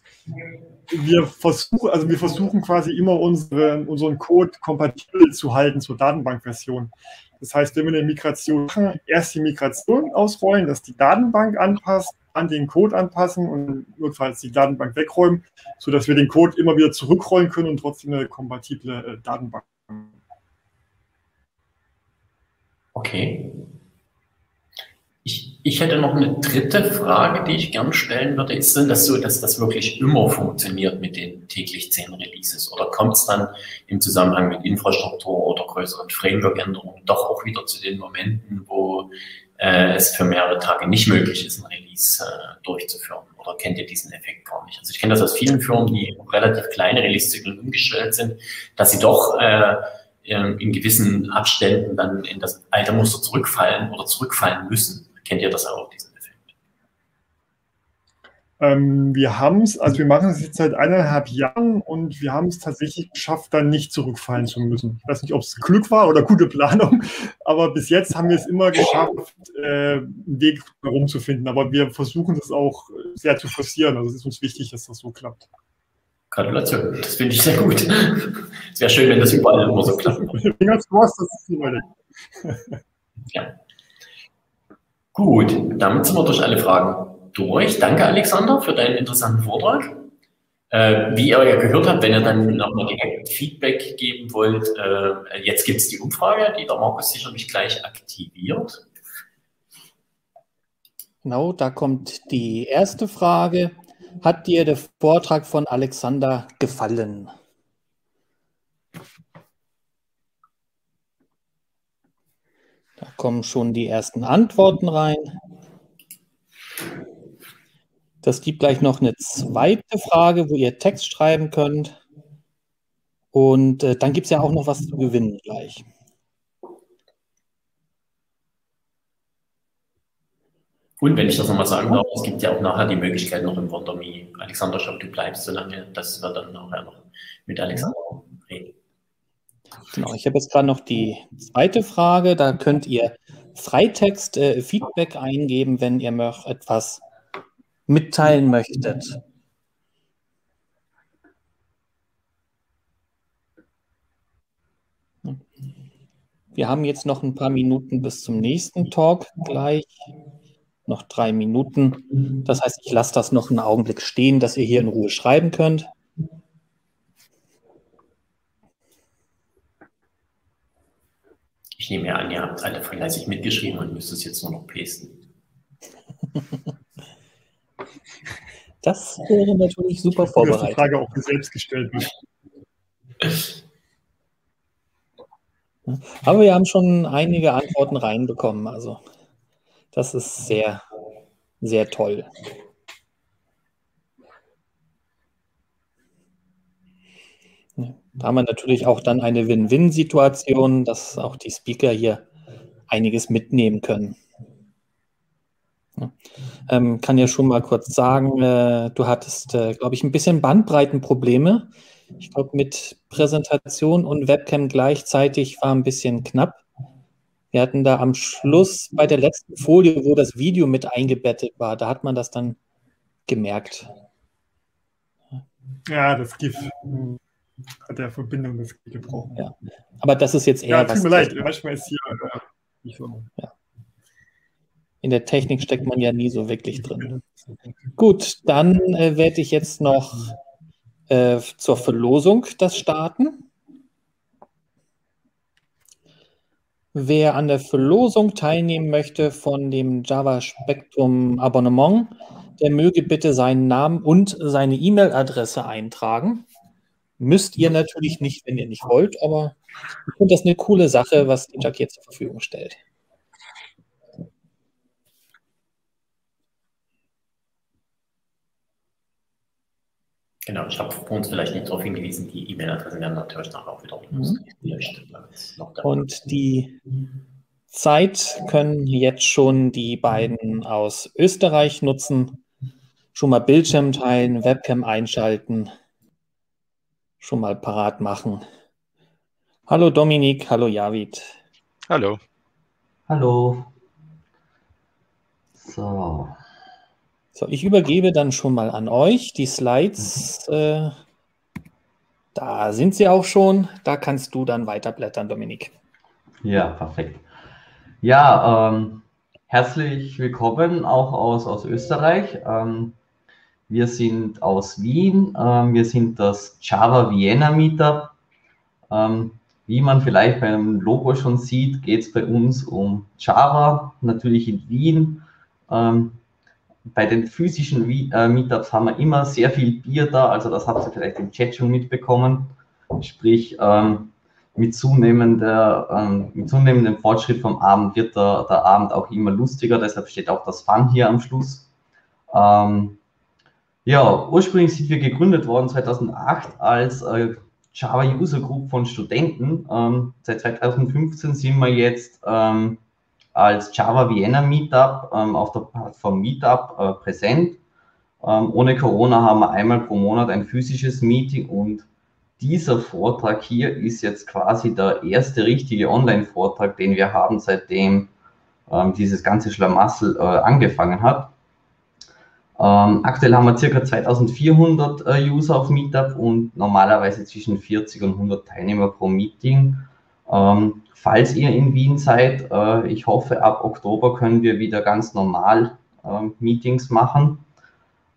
Wir versuchen, also wir versuchen quasi immer unsere, unseren Code kompatibel zu halten zur Datenbankversion. Das heißt, wenn wir eine Migration machen, erst die Migration ausrollen, dass die Datenbank anpasst, an den Code anpassen und notfalls die Datenbank wegräumen, sodass wir den Code immer wieder zurückrollen können und trotzdem eine kompatible äh, Datenbank. Okay. Ich, hätte noch eine dritte Frage, die ich gern stellen würde. Ist denn das so, dass das wirklich immer funktioniert mit den täglich zehn Releases? Oder kommt es dann im Zusammenhang mit Infrastruktur oder größeren Framework-Änderungen doch auch wieder zu den Momenten, wo äh, es für mehrere Tage nicht möglich ist, ein Release äh, durchzuführen? Oder kennt ihr diesen Effekt gar nicht? Also ich kenne das aus vielen Firmen, die relativ kleine Release-Zyklen umgestellt sind, dass sie doch äh, in gewissen Abständen dann in das alte Muster zurückfallen oder zurückfallen müssen. Kennt ihr das auch, diesen Effekt? Ähm, wir haben es, also wir machen es jetzt seit eineinhalb Jahren und wir haben es tatsächlich geschafft, dann nicht zurückfallen zu müssen. Ich weiß nicht, ob es Glück war oder gute Planung, aber bis jetzt haben wir es immer geschafft, äh, einen Weg herum zu finden. Aber wir versuchen das auch sehr zu forcieren. Also es ist uns wichtig, dass das so klappt. Gratulation, das finde ich sehr gut. Es wäre schön, wenn das überall immer so klappt. Fingers crossed, das ist die Ja. Gut, damit sind wir durch alle Fragen durch. Danke, Alexander, für deinen interessanten Vortrag. Äh, wie ihr ja gehört habt, wenn ihr dann nochmal direkt Feedback geben wollt, äh, jetzt gibt es die Umfrage, die der Markus sicherlich gleich aktiviert. Genau, da kommt die erste Frage. Hat dir der Vortrag von Alexander gefallen? Da kommen schon die ersten Antworten rein. Das gibt gleich noch eine zweite Frage, wo ihr Text schreiben könnt. Und äh, dann gibt es ja auch noch was zu gewinnen gleich. Und wenn ich das nochmal sagen darf, es gibt ja auch nachher die Möglichkeit noch im WonderMe, Alexander, ich du bleibst so lange, dass wir dann nachher noch mit Alexander. Genau, ich habe jetzt gerade noch die zweite Frage. Da könnt ihr Freitext äh, Feedback eingeben, wenn ihr noch etwas mitteilen möchtet. Wir haben jetzt noch ein paar Minuten bis zum nächsten Talk gleich. Noch drei Minuten. Das heißt, ich lasse das noch einen Augenblick stehen, dass ihr hier in Ruhe schreiben könnt. Ich nehme ja an, ihr habt alle fleißig mitgeschrieben und müsst es jetzt nur noch pasten. Das wäre natürlich super vorbereitet. Dass die Frage auch selbst gestellt wird. Aber wir haben schon einige Antworten reinbekommen. Also das ist sehr, sehr toll. Da haben wir natürlich auch dann eine Win-Win-Situation, dass auch die Speaker hier einiges mitnehmen können. Ähm, kann ja schon mal kurz sagen, äh, du hattest, äh, glaube ich, ein bisschen Bandbreitenprobleme. Ich glaube, mit Präsentation und Webcam gleichzeitig war ein bisschen knapp. Wir hatten da am Schluss bei der letzten Folie, wo das Video mit eingebettet war, da hat man das dann gemerkt. Ja, das gibt hat der Verbindung das gebrochen. Ja. Aber das ist jetzt eher. Ja, tut mir leid, manchmal ist hier äh, nicht so. Ja. In der Technik steckt man ja nie so wirklich drin. Gut, dann äh, werde ich jetzt noch äh, zur Verlosung das starten. Wer an der Verlosung teilnehmen möchte von dem Java Spectrum Abonnement, der möge bitte seinen Namen und seine E-Mail-Adresse eintragen. Müsst ihr natürlich nicht, wenn ihr nicht wollt, aber ich finde das eine coole Sache, was die Jack jetzt zur Verfügung stellt. Genau, ich habe uns vielleicht nicht darauf hingewiesen, die E-Mail-Adressen werden natürlich nachher auch wieder mhm. gelöscht. Und die Zeit können jetzt schon die beiden aus Österreich nutzen. Schon mal Bildschirm teilen, Webcam einschalten schon mal parat machen. Hallo Dominik, hallo Javid. Hallo. Hallo. So. So, ich übergebe dann schon mal an euch die Slides. Mhm. Äh, da sind sie auch schon. Da kannst du dann weiterblättern, Dominik. Ja, perfekt. Ja, ähm, herzlich willkommen auch aus, aus Österreich. Ähm, wir sind aus Wien. Ähm, wir sind das Java Vienna Meetup. Ähm, wie man vielleicht beim Logo schon sieht, geht es bei uns um Java, natürlich in Wien. Ähm, bei den physischen äh, Meetups haben wir immer sehr viel Bier da, also das habt ihr vielleicht im Chat schon mitbekommen. Sprich, mit, zunehmender, mit zunehmendem Fortschritt vom Abend wird der, der Abend auch immer lustiger, deshalb steht auch das Fun hier am Schluss. Ähm, ja, ursprünglich sind wir gegründet worden 2008 als äh, Java User Group von Studenten. Ähm, seit 2015 sind wir jetzt ähm, als Java Vienna Meetup ähm, auf der Plattform Meetup äh, präsent. Ähm, ohne Corona haben wir einmal pro Monat ein physisches Meeting und dieser Vortrag hier ist jetzt quasi der erste richtige Online-Vortrag, den wir haben, seitdem ähm, dieses ganze Schlamassel äh, angefangen hat. Ähm, aktuell haben wir circa 2400 äh, User auf Meetup und normalerweise zwischen 40 und 100 Teilnehmer pro Meeting. Ähm, falls ihr in Wien seid, äh, ich hoffe, ab Oktober können wir wieder ganz normal äh, Meetings machen.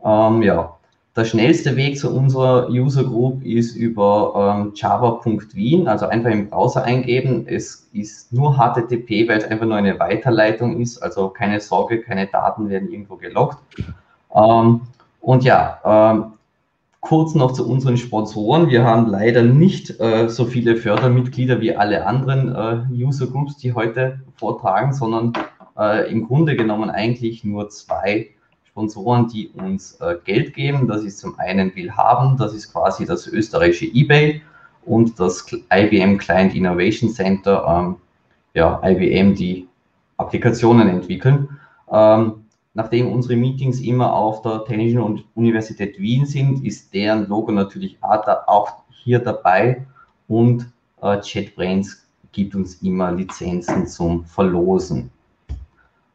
Ähm, ja, der schnellste Weg zu unserer User Group ist über ähm, java.wien, also einfach im Browser eingeben. Es ist nur HTTP, weil es einfach nur eine Weiterleitung ist, also keine Sorge, keine Daten werden irgendwo gelockt. Ähm, und ja, ähm, kurz noch zu unseren Sponsoren. Wir haben leider nicht äh, so viele Fördermitglieder wie alle anderen äh, User Groups, die heute vortragen, sondern äh, im Grunde genommen eigentlich nur zwei Sponsoren, die uns äh, Geld geben. Das ist zum einen Willhaben, das ist quasi das österreichische eBay und das IBM Client Innovation Center, ähm, ja, IBM, die Applikationen entwickeln. Ähm, Nachdem unsere Meetings immer auf der Technischen Universität Wien sind, ist deren Logo natürlich auch hier dabei und äh, JetBrains gibt uns immer Lizenzen zum Verlosen.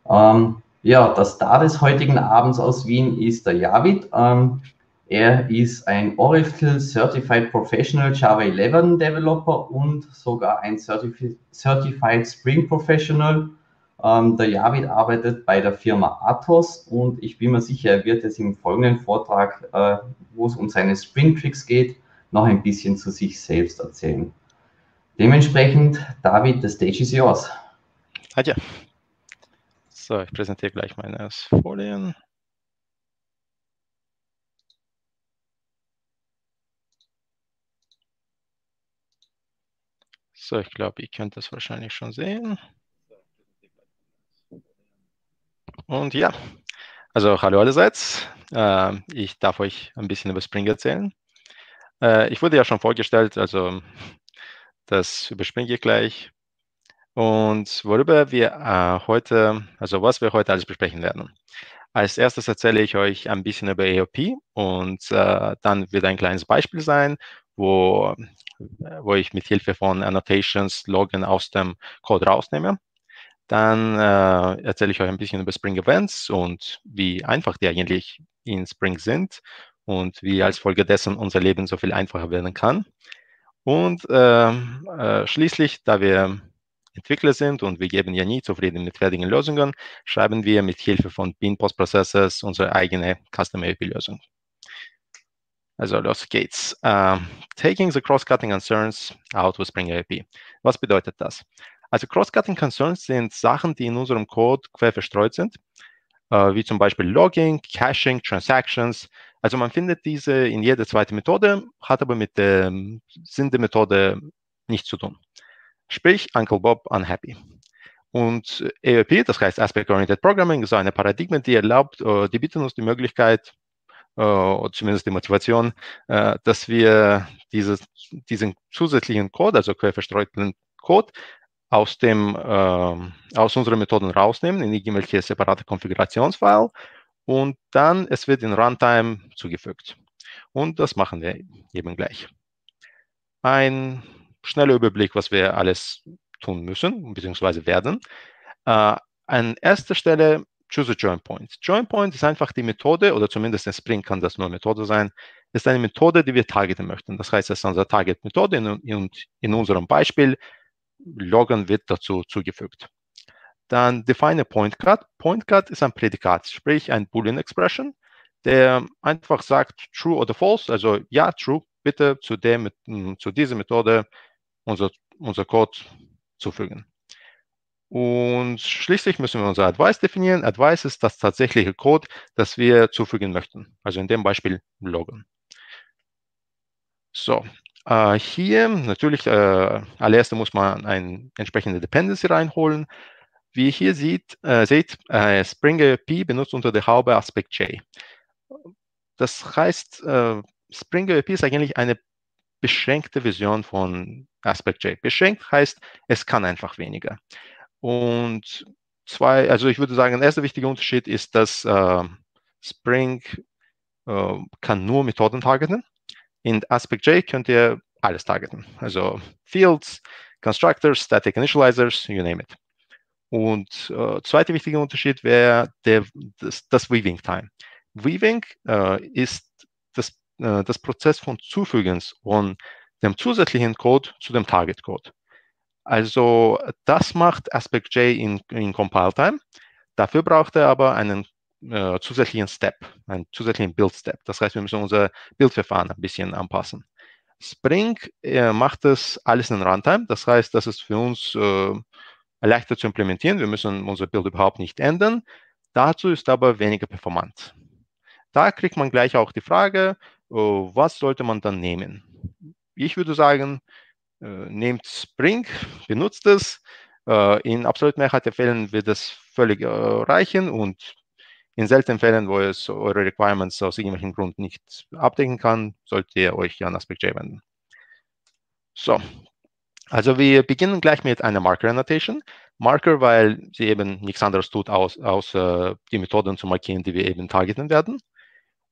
Ähm, ja, das Star des heutigen Abends aus Wien ist der Javid. Ähm, er ist ein Oracle Certified Professional Java 11 Developer und sogar ein Certified, Certified Spring Professional ähm, der Javid arbeitet bei der Firma Athos und ich bin mir sicher, er wird es im folgenden Vortrag, äh, wo es um seine Spring Tricks geht, noch ein bisschen zu sich selbst erzählen. Dementsprechend, David, the stage is yours. Hat ja. So, ich präsentiere gleich meine Folien. So, ich glaube, ihr könnt das wahrscheinlich schon sehen. Und ja, also hallo allerseits. Äh, ich darf euch ein bisschen über Spring erzählen. Äh, ich wurde ja schon vorgestellt, also das überspringe ich gleich. Und worüber wir äh, heute, also was wir heute alles besprechen werden. Als erstes erzähle ich euch ein bisschen über EOP und äh, dann wird ein kleines Beispiel sein, wo, wo ich mit Hilfe von Annotations Login aus dem Code rausnehme. Dann äh, erzähle ich euch ein bisschen über Spring Events und wie einfach die eigentlich in Spring sind und wie als Folge dessen unser Leben so viel einfacher werden kann. Und äh, äh, schließlich, da wir Entwickler sind und wir geben ja nie zufrieden mit fertigen Lösungen, schreiben wir mit Hilfe von Bean Post Processors unsere eigene Custom API-Lösung. Also los geht's. Uh, taking the cross-cutting concerns out with Spring API. Was bedeutet das? Also Cross-Cutting Concerns sind Sachen, die in unserem Code quer verstreut sind, äh, wie zum Beispiel Logging, Caching, Transactions. Also man findet diese in jeder zweiten Methode, hat aber mit dem Sinn der Methode nichts zu tun. Sprich, Uncle Bob unhappy. Und AOP, das heißt Aspect-Oriented Programming, ist eine Paradigma, die erlaubt, äh, die bieten uns die Möglichkeit, äh, oder zumindest die Motivation, äh, dass wir dieses, diesen zusätzlichen Code, also quer verstreuten Code, aus, dem, äh, aus unseren Methoden rausnehmen in irgendwelche separate Konfigurationsfile und dann es wird in Runtime zugefügt. Und das machen wir eben gleich. Ein schneller Überblick, was wir alles tun müssen, bzw. werden. Äh, an erster Stelle choose a join point. Join point ist einfach die Methode, oder zumindest in Spring kann das nur Methode sein, ist eine Methode, die wir targeten möchten. Das heißt, es ist unsere Target-Methode und in, in unserem Beispiel Loggen wird dazu zugefügt. Dann define point guard. Point guard ist ein Prädikat, sprich ein Boolean Expression, der einfach sagt true oder false, also ja, true, bitte zu, der, hm, zu dieser Methode unser, unser Code zufügen. Und schließlich müssen wir unser Advice definieren. Advice ist das tatsächliche Code, das wir zufügen möchten. Also in dem Beispiel loggen. So, äh, hier natürlich, äh, allererst muss man eine entsprechende Dependency reinholen. Wie ihr hier sieht, äh, seht, äh, Spring AOP benutzt unter der Haube Aspect J. Das heißt, äh, Spring AOP ist eigentlich eine beschränkte Version von Aspect J. Beschränkt heißt, es kann einfach weniger. Und zwei, also ich würde sagen, der erste wichtige Unterschied ist, dass äh, Spring äh, kann nur Methoden targeten. In Aspect-J könnt ihr alles targeten. Also Fields, Constructors, Static Initializers, you name it. Und äh, zweiter wichtiger Unterschied wäre das, das Weaving Time. Weaving äh, ist das, äh, das Prozess von Zufügens von dem zusätzlichen Code zu dem Target Code. Also das macht Aspect-J in, in Compile-Time. Dafür braucht er aber einen äh, zusätzlichen Step, einen zusätzlichen Build-Step. Das heißt, wir müssen unser Bildverfahren ein bisschen anpassen. Spring äh, macht das alles in Runtime. Das heißt, das ist für uns äh, leichter zu implementieren. Wir müssen unser Bild überhaupt nicht ändern. Dazu ist aber weniger performant. Da kriegt man gleich auch die Frage, oh, was sollte man dann nehmen? Ich würde sagen, äh, nehmt Spring, benutzt es. Äh, in absolut Mehrheit der Fällen wird es völlig äh, reichen und in seltenen Fällen, wo es eure Requirements aus irgendwelchen Gründen nicht abdecken kann, solltet ihr euch an Aspect.j wenden. So, also wir beginnen gleich mit einer Marker Annotation. Marker, weil sie eben nichts anderes tut, aus, außer die Methoden zu markieren, die wir eben targeten werden.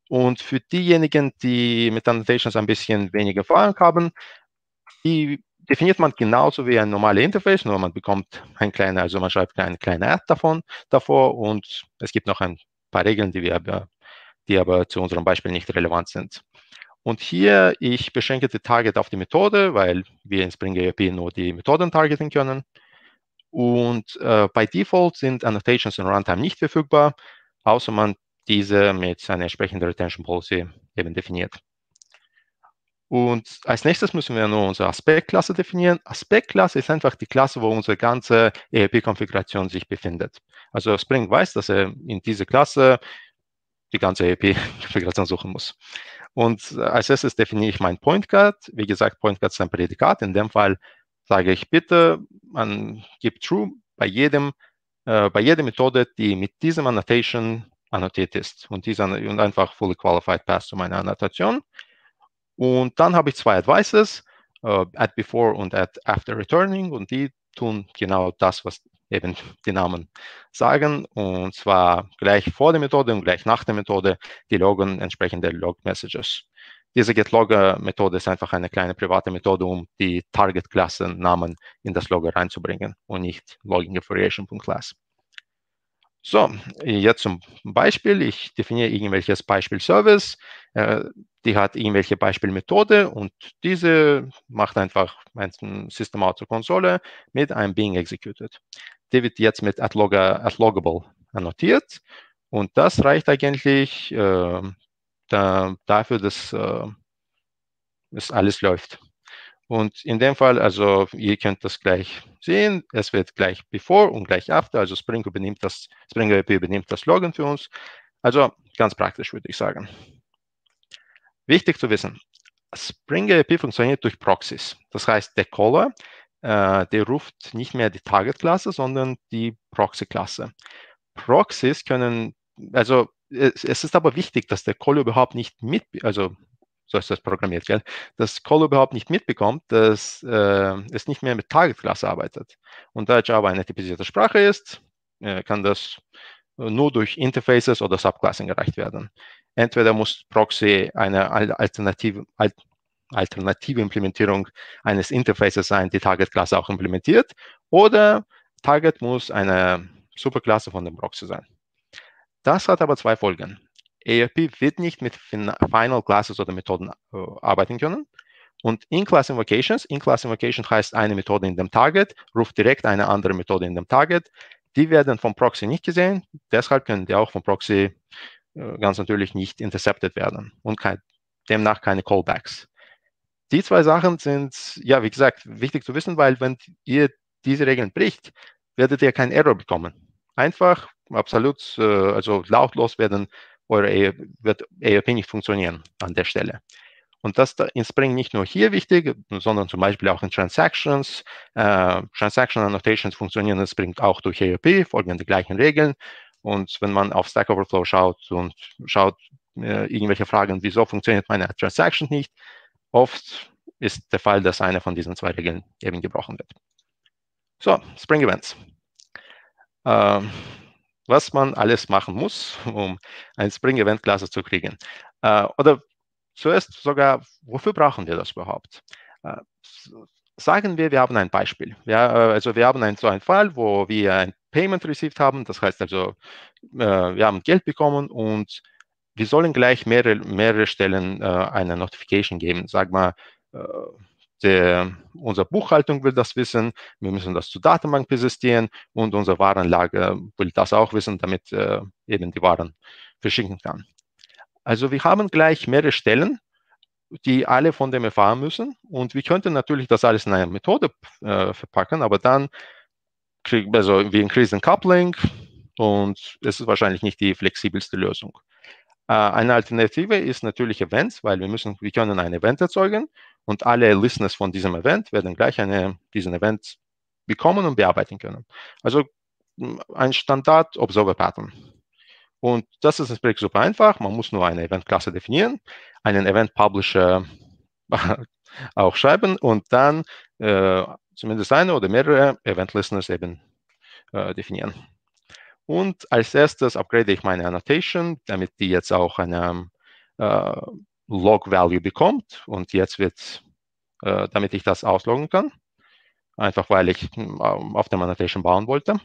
Und für diejenigen, die mit Annotations ein bisschen weniger Erfahrung haben, die definiert man genauso wie ein normales Interface, nur man bekommt ein kleiner, also man schreibt eine kleine Ad davon, davor und es gibt noch ein paar Regeln, die wir aber, die aber zu unserem Beispiel nicht relevant sind. Und hier, ich beschränke die Target auf die Methode, weil wir in Spring AOP nur die Methoden targeten können. Und äh, bei Default sind Annotations in Runtime nicht verfügbar, außer man diese mit einer entsprechenden Retention Policy eben definiert. Und als nächstes müssen wir nur unsere Aspektklasse definieren. Aspektklasse ist einfach die Klasse, wo unsere ganze ERP-Konfiguration sich befindet. Also Spring weiß, dass er in diese Klasse die ganze ERP-Konfiguration suchen muss. Und als erstes definiere ich mein Point Guard. Wie gesagt, Point Guard ist ein Prädikat. In dem Fall sage ich bitte, man gibt True bei jedem, äh, bei jeder Methode, die mit diesem Annotation annotiert ist. Und, diese, und einfach fully qualified passt zu meiner Annotation. Und dann habe ich zwei Advices, uh, at before und at after returning. Und die tun genau das, was eben die Namen sagen. Und zwar gleich vor der Methode und gleich nach der Methode. Die loggen entsprechende Log-Messages. Diese GetLogger-Methode ist einfach eine kleine private Methode, um die Target-Klassennamen in das Logger reinzubringen und nicht logging-affiliation.class. So, jetzt zum Beispiel. Ich definiere irgendwelches Beispiel-Service. Die hat irgendwelche Beispielmethode und diese macht einfach ein System zur Konsole mit einem Being executed. Die wird jetzt mit atlogger, atlogable annotiert und das reicht eigentlich äh, da, dafür, dass äh, das alles läuft. Und in dem Fall, also ihr könnt das gleich sehen, es wird gleich before und gleich after, also Spring übernimmt das, Spring API übernimmt das Login für uns. Also ganz praktisch, würde ich sagen. Wichtig zu wissen, Spring API funktioniert durch Proxys. Das heißt, der Caller, äh, der ruft nicht mehr die Target-Klasse, sondern die Proxy-Klasse. Proxys können, also es, es, ist aber wichtig, dass der Caller überhaupt nicht mit, also so ist das programmiert, gell? dass Call überhaupt nicht mitbekommt, dass äh, es nicht mehr mit Target-Klasse arbeitet. Und da Java eine typisierte Sprache ist, äh, kann das nur durch Interfaces oder Subclassing erreicht werden. Entweder muss Proxy eine alternative, alternative Implementierung eines Interfaces sein, die Target-Klasse auch implementiert, oder Target muss eine Superklasse von dem Proxy sein. Das hat aber zwei Folgen. AFP wird nicht mit Final Classes oder Methoden äh, arbeiten können. Und In-Class Invocations, In-Class Invocation heißt eine Methode in dem Target, ruft direkt eine andere Methode in dem Target. Die werden vom Proxy nicht gesehen, deshalb können die auch vom Proxy ganz natürlich nicht intercepted werden und kein, demnach keine Callbacks. Die zwei Sachen sind, ja, wie gesagt, wichtig zu wissen, weil wenn ihr diese Regeln bricht, werdet ihr keinen Error bekommen. Einfach, absolut, äh, also lautlos werden eure wird AOP nicht funktionieren an der Stelle. Und das in Spring nicht nur hier wichtig, sondern zum Beispiel auch in Transactions. Äh, Transaction Annotations funktionieren in Spring auch durch AOP, folgen die gleichen Regeln. Und wenn man auf Stack Overflow schaut und schaut äh, irgendwelche Fragen, wieso funktioniert meine Transaction nicht, oft ist der Fall, dass eine von diesen zwei Regeln eben gebrochen wird. So, Spring Events. Ähm, was man alles machen muss, um ein Spring Event Klasse zu kriegen. Äh, oder zuerst sogar, wofür brauchen wir das überhaupt? Äh, sagen wir, wir haben ein Beispiel. Ja, äh, also wir haben ein, so einen Fall, wo wir ein Payment received haben. Das heißt also, äh, wir haben Geld bekommen und wir sollen gleich mehrere, mehrere Stellen äh, eine Notification geben. Sag mal, äh, der, unsere Buchhaltung will das wissen, wir müssen das zur Datenbank persistieren und unsere Warenlager will das auch wissen, damit äh, eben die Waren verschicken kann. Also wir haben gleich mehrere Stellen, die alle von dem erfahren müssen und wir könnten natürlich das alles in eine Methode äh, verpacken, aber dann kriegen also wir increase coupling und es ist wahrscheinlich nicht die flexibelste Lösung. Äh, eine Alternative ist natürlich Events, weil wir müssen, wir können ein Event erzeugen und alle Listeners von diesem Event werden gleich eine, diesen Event bekommen und bearbeiten können. Also ein Standard Observer Pattern. Und das ist natürlich super einfach. Man muss nur eine Event-Klasse definieren, einen Event-Publisher auch schreiben und dann äh, zumindest eine oder mehrere Event-Listeners eben äh, definieren. Und als erstes upgrade ich meine Annotation, damit die jetzt auch eine äh, Log-Value bekommt. Und jetzt wird, äh, damit ich das ausloggen kann. Einfach weil ich äh, auf der Annotation bauen wollte.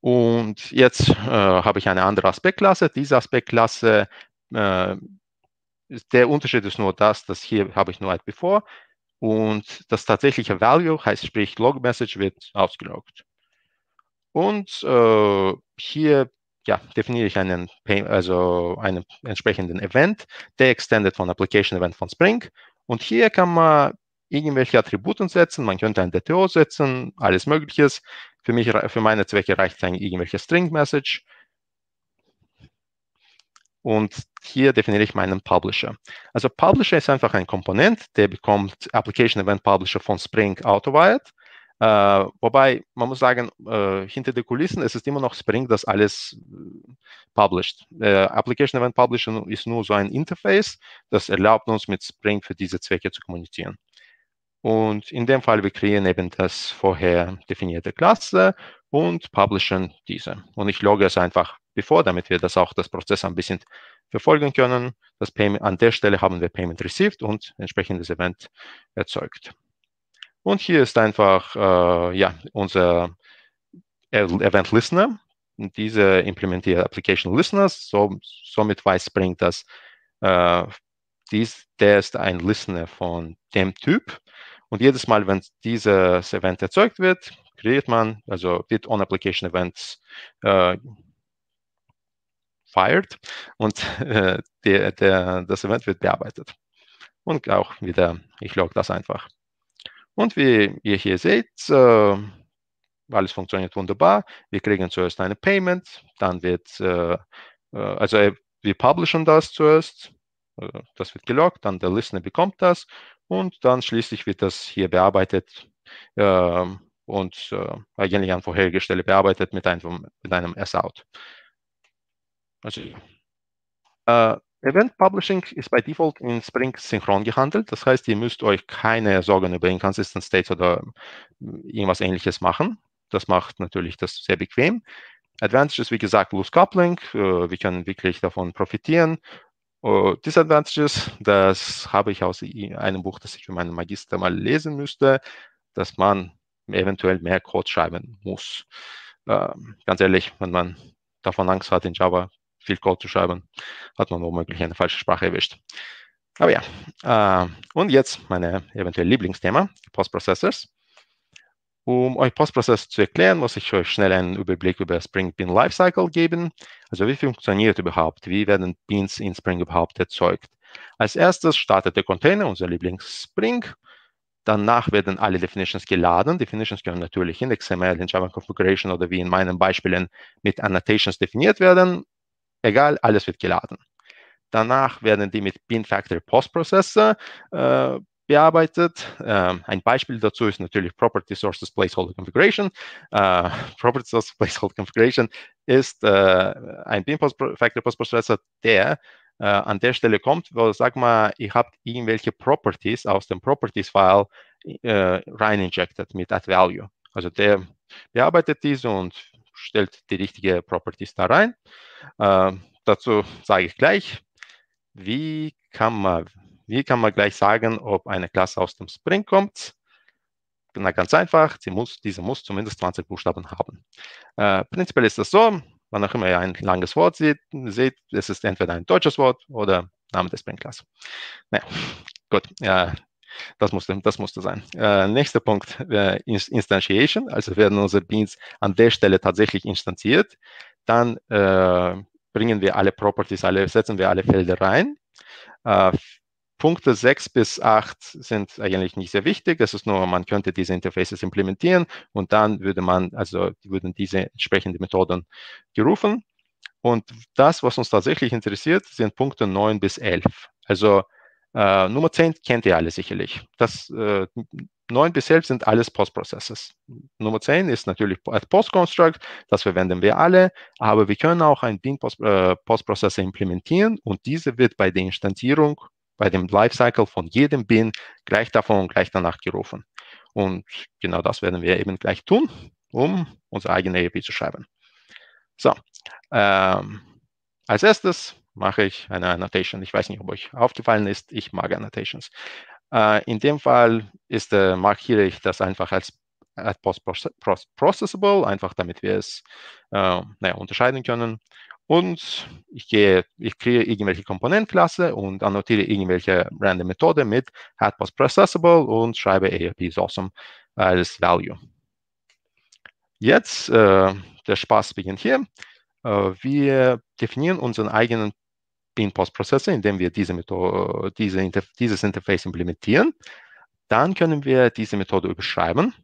Und jetzt äh, habe ich eine andere Aspektklasse. Diese Aspektklasse, äh, der Unterschied ist nur das, dass hier habe ich nur ein Before und das tatsächliche Value, heißt sprich Log Message, wird ausgeloggt. Und äh, hier ja, definiere ich einen, also einen entsprechenden Event, der extended von Application Event von Spring. Und hier kann man irgendwelche Attributen setzen, man könnte ein DTO setzen, alles Mögliches. Für mich, für meine Zwecke reicht ein irgendwelche String Message. Und hier definiere ich meinen Publisher. Also Publisher ist einfach ein Komponent, der bekommt Application Event Publisher von Spring Autowired. Äh, wobei, man muss sagen, äh, hinter den Kulissen ist es immer noch Spring, das alles äh, published. Äh, Application Event Publisher ist nur so ein Interface, das erlaubt uns mit Spring für diese Zwecke zu kommunizieren. Und in dem Fall, wir kreieren eben das vorher definierte Klasse und publishen diese. Und ich logge es einfach bevor, damit wir das auch das Prozess ein bisschen verfolgen können. Das Payment, an der Stelle haben wir Payment received und entsprechendes Event erzeugt. Und hier ist einfach äh, ja, unser Event Listener. Und diese implementiert Application Listeners. So, somit weiß Spring, dass äh, dies, der ist ein Listener von dem Typ. Und jedes Mal, wenn dieses Event erzeugt wird, kreiert man, also wird on Application Events äh, fired und äh, der, der, das Event wird bearbeitet. Und auch wieder, ich log das einfach. Und wie ihr hier seht, äh, alles funktioniert wunderbar. Wir kriegen zuerst eine Payment, dann wird, äh, äh also äh, wir publishen das zuerst, äh, das wird gelockt, dann der Listener bekommt das und dann schließlich wird das hier bearbeitet ähm, und eigentlich an vorherige Stelle bearbeitet mit einem, mit einem S-Out. Also, Event Publishing ist bei Default in Spring synchron gehandelt. Das heißt, ihr müsst euch keine Sorgen über Inconsistent States oder irgendwas ähnliches machen. Das macht natürlich das sehr bequem. Advantage ist, wie gesagt, Loose Coupling. Äh, wir können wirklich davon profitieren. Uh, Disadvantages, das habe ich aus einem Buch, das ich für meinen Magister mal lesen müsste, dass man eventuell mehr Code schreiben muss. Uh, ganz ehrlich, wenn man davon Angst hat, in Java viel Code zu schreiben, hat man womöglich eine falsche Sprache erwischt. Aber ja, äh, und jetzt meine eventuell Lieblingsthema, Postprocessors. Um euch Postprozess zu erklären, muss ich euch schnell einen Überblick über Spring Bean Lifecycle geben. Also wie funktioniert überhaupt? Wie werden Beans in Spring überhaupt erzeugt? Als erstes startet der Container, unser Lieblings-Spring. Danach werden alle Definitions geladen. Definitions können natürlich in XML, in Java Configuration oder wie in meinen Beispielen mit Annotations definiert werden. Egal, alles wird geladen. Danach werden die mit Bean Factory Postprocessor äh, bearbeitet. Ähm, ein Beispiel dazu ist natürlich Property Sources Placeholder Configuration. Äh, Property Sources Placeholder Configuration ist äh, ein Bean Post Factory Postprocessor, der äh, an der Stelle kommt, wo, sag mal, ihr habt irgendwelche Properties aus dem Properties-File äh, rein injected mit Add Value. Also der bearbeitet diese und stellt die richtige Properties da rein. Äh, dazu sage ich gleich, wie kann man, wie kann man gleich sagen, ob eine Klasse aus dem Spring kommt? Na, ganz einfach, sie muss, diese muss zumindest 20 Buchstaben haben. Äh, prinzipiell ist das so, wann auch immer ihr ein langes Wort seht, seht, es ist entweder ein deutsches Wort oder Name des Spring-Class. Naja, gut, ja, das musste, das musste sein. Äh, nächster Punkt, äh, Instantiation, also werden unsere Beans an der Stelle tatsächlich instanziert. Dann äh, bringen wir alle Properties, alle, setzen wir alle Felder rein. Äh, Punkte 6 bis 8 sind eigentlich nicht sehr wichtig. Es ist nur, man könnte diese Interfaces implementieren und dann würde man, also würden diese entsprechenden Methoden gerufen. Und das, was uns tatsächlich interessiert, sind Punkte 9 bis 11. Also äh, Nummer 10 kennt ihr alle sicherlich. Das äh, 9 bis 11 sind alles Postprocesses. Nummer 10 ist natürlich als Post-Construct, das verwenden wir alle, aber wir können auch ein Bean-Postprozessor äh, implementieren und diese wird bei der Instantierung bei dem Lifecycle von jedem Bin gleich davon und gleich danach gerufen. Und genau das werden wir eben gleich tun, um unsere eigene ERP zu schreiben. So, ähm, als erstes mache ich eine Annotation. Ich weiß nicht, ob euch aufgefallen ist, ich mag Annotations. Äh, in dem Fall ist, äh, markiere ich das einfach als Post-Processable, einfach damit wir es äh, naja, unterscheiden können. Und ich gehe, ich kreiere irgendwelche Komponentenklasse und annotiere irgendwelche random Methode mit Hatpost Processable und schreibe ARP is awesome als Value. Jetzt, äh, der Spaß beginnt hier. Äh, wir definieren unseren eigenen Bean-Post-Prozessor, indem wir diese Methode, diese Inter dieses Interface implementieren. Dann können wir diese Methode überschreiben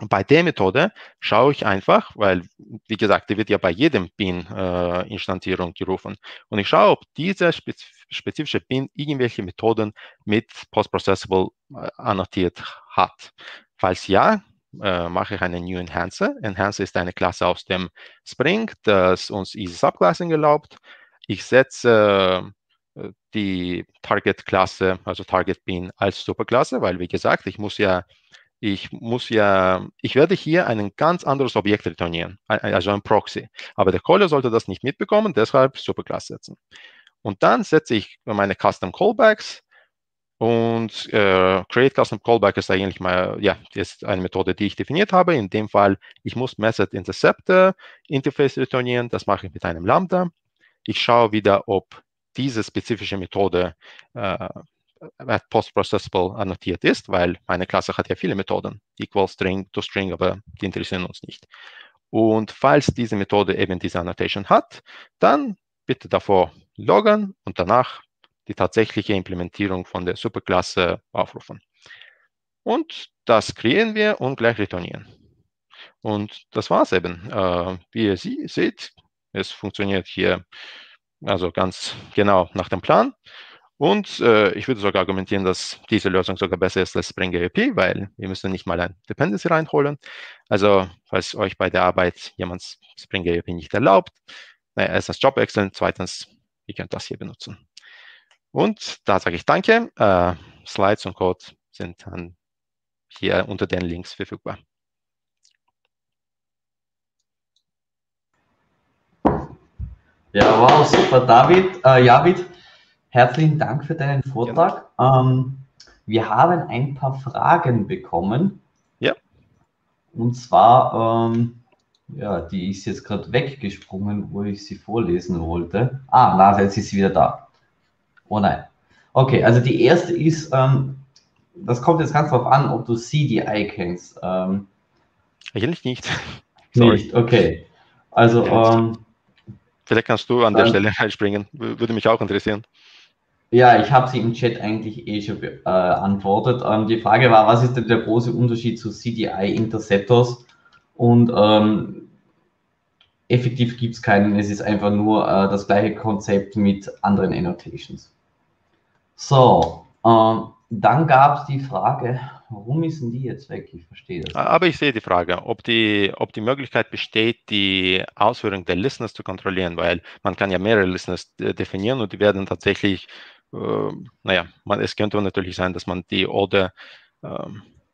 bei der Methode schaue ich einfach, weil, wie gesagt, die wird ja bei jedem Bin-Instantierung äh, gerufen. Und ich schaue, ob diese spezifische Bin irgendwelche Methoden mit Postprocessable äh, annotiert hat. Falls ja, äh, mache ich eine New Enhancer. Enhancer ist eine Klasse aus dem Spring, das uns Easy Subclassing erlaubt. Ich setze äh, die Target-Klasse, also Target Bin als Superklasse, weil, wie gesagt, ich muss ja ich muss ja, ich werde hier ein ganz anderes Objekt returnieren, also ein Proxy. Aber der Caller sollte das nicht mitbekommen, deshalb Superclass setzen. Und dann setze ich meine Custom Callbacks und äh, Create Custom Callback ist eigentlich mal, ja, ist eine Methode, die ich definiert habe. In dem Fall, ich muss Method Interceptor Interface returnieren. Das mache ich mit einem Lambda. Ich schaue wieder, ob diese spezifische Methode äh, post-processable annotiert ist, weil meine Klasse hat ja viele Methoden, equal string to string, aber die interessieren uns nicht. Und falls diese Methode eben diese Annotation hat, dann bitte davor loggen und danach die tatsächliche Implementierung von der Superklasse aufrufen. Und das kreieren wir und gleich returnieren. Und das war's eben. Äh, wie ihr sie seht, es funktioniert hier also ganz genau nach dem Plan. Und äh, ich würde sogar argumentieren, dass diese Lösung sogar besser ist als Spring AOP, weil wir müssen nicht mal ein Dependency reinholen. Also, falls euch bei der Arbeit jemand Spring AOP nicht erlaubt, naja, erstens Job wechseln, zweitens, ihr könnt das hier benutzen. Und da sage ich Danke. Äh, Slides und Code sind dann hier unter den Links verfügbar. Ja, wow, super, David, äh, Javid. Herzlichen Dank für deinen Vortrag. Ähm, wir haben ein paar Fragen bekommen. Ja. Und zwar, ähm, ja, die ist jetzt gerade weggesprungen, wo ich sie vorlesen wollte. Ah, na, jetzt ist sie wieder da. Oh nein. Okay, also die erste ist, ähm, das kommt jetzt ganz darauf an, ob du CDI kennst. Ähm, Eigentlich nicht. nicht, okay. Also, ähm, Vielleicht kannst du an der Stelle einspringen. Würde mich auch interessieren. Ja, ich habe sie im Chat eigentlich eh schon beantwortet. Äh, ähm, die Frage war, was ist denn der große Unterschied zu CDI Interceptors? Und ähm, effektiv gibt es keinen, es ist einfach nur äh, das gleiche Konzept mit anderen Annotations. So, ähm, dann gab es die Frage, warum denn die jetzt weg? Ich verstehe das. Aber ich sehe die Frage, ob die, ob die Möglichkeit besteht, die Ausführung der Listeners zu kontrollieren, weil man kann ja mehrere Listeners äh, definieren und die werden tatsächlich äh, naja, man, es könnte natürlich sein, dass man die Order äh,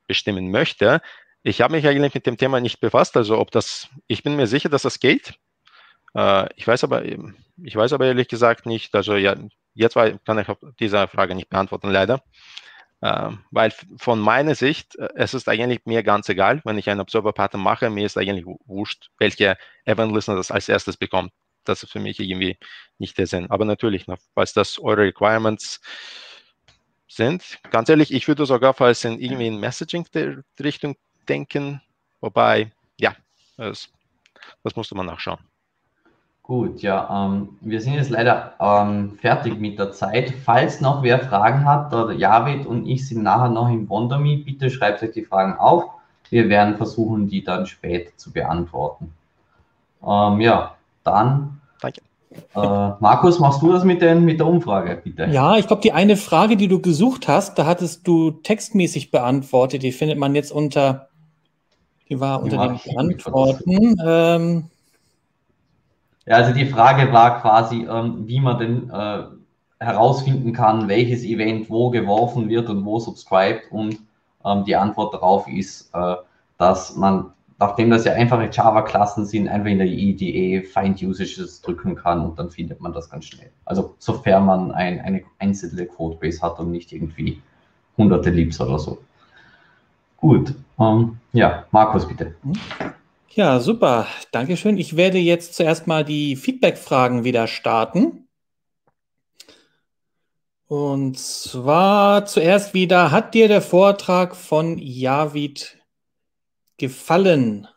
bestimmen möchte. Ich habe mich eigentlich mit dem Thema nicht befasst, also ob das, ich bin mir sicher, dass das geht. Äh, ich weiß aber, ich weiß aber ehrlich gesagt nicht, also ja, jetzt kann ich diese Frage nicht beantworten, leider. Uh, weil von meiner Sicht, äh, es ist eigentlich mir ganz egal, wenn ich einen Observer-Pattern mache, mir ist eigentlich wurscht, welche Event-Listener das als erstes bekommt das ist für mich irgendwie nicht der Sinn. Aber natürlich, falls das eure Requirements sind, ganz ehrlich, ich würde sogar falls in irgendwie in Messaging-Richtung denken, wobei, ja, das, das musste man nachschauen. Gut, ja, ähm, wir sind jetzt leider ähm, fertig mit der Zeit. Falls noch wer Fragen hat, der Javid und ich sind nachher noch im Wonderme, bitte schreibt euch die Fragen auf. Wir werden versuchen, die dann später zu beantworten. Ähm, ja, dann. Danke. Äh, Markus, machst du das mit, den, mit der Umfrage, bitte? Ja, ich glaube, die eine Frage, die du gesucht hast, da hattest du textmäßig beantwortet. Die findet man jetzt unter, die war unter die den Antworten. Ja, also die Frage war quasi, ähm, wie man denn äh, herausfinden kann, welches Event wo geworfen wird und wo subscribed. Und ähm, die Antwort darauf ist, äh, dass man nachdem das ja einfache Java-Klassen sind, einfach in der IDE Find Usages drücken kann und dann findet man das ganz schnell. Also sofern man ein, eine einzelne Codebase hat und nicht irgendwie hunderte Libs oder so. Gut, ähm, ja, Markus bitte. Ja, super, Dankeschön. Ich werde jetzt zuerst mal die Feedback-Fragen wieder starten. Und zwar zuerst wieder, hat dir der Vortrag von Javid gefallen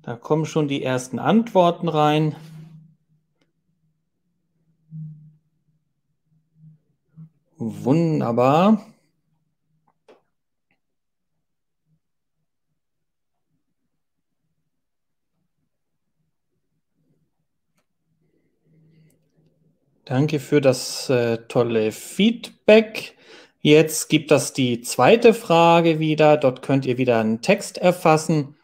Da kommen schon die ersten Antworten rein. Wunderbar. Danke für das äh, tolle Feedback. Jetzt gibt es die zweite Frage wieder. Dort könnt ihr wieder einen Text erfassen,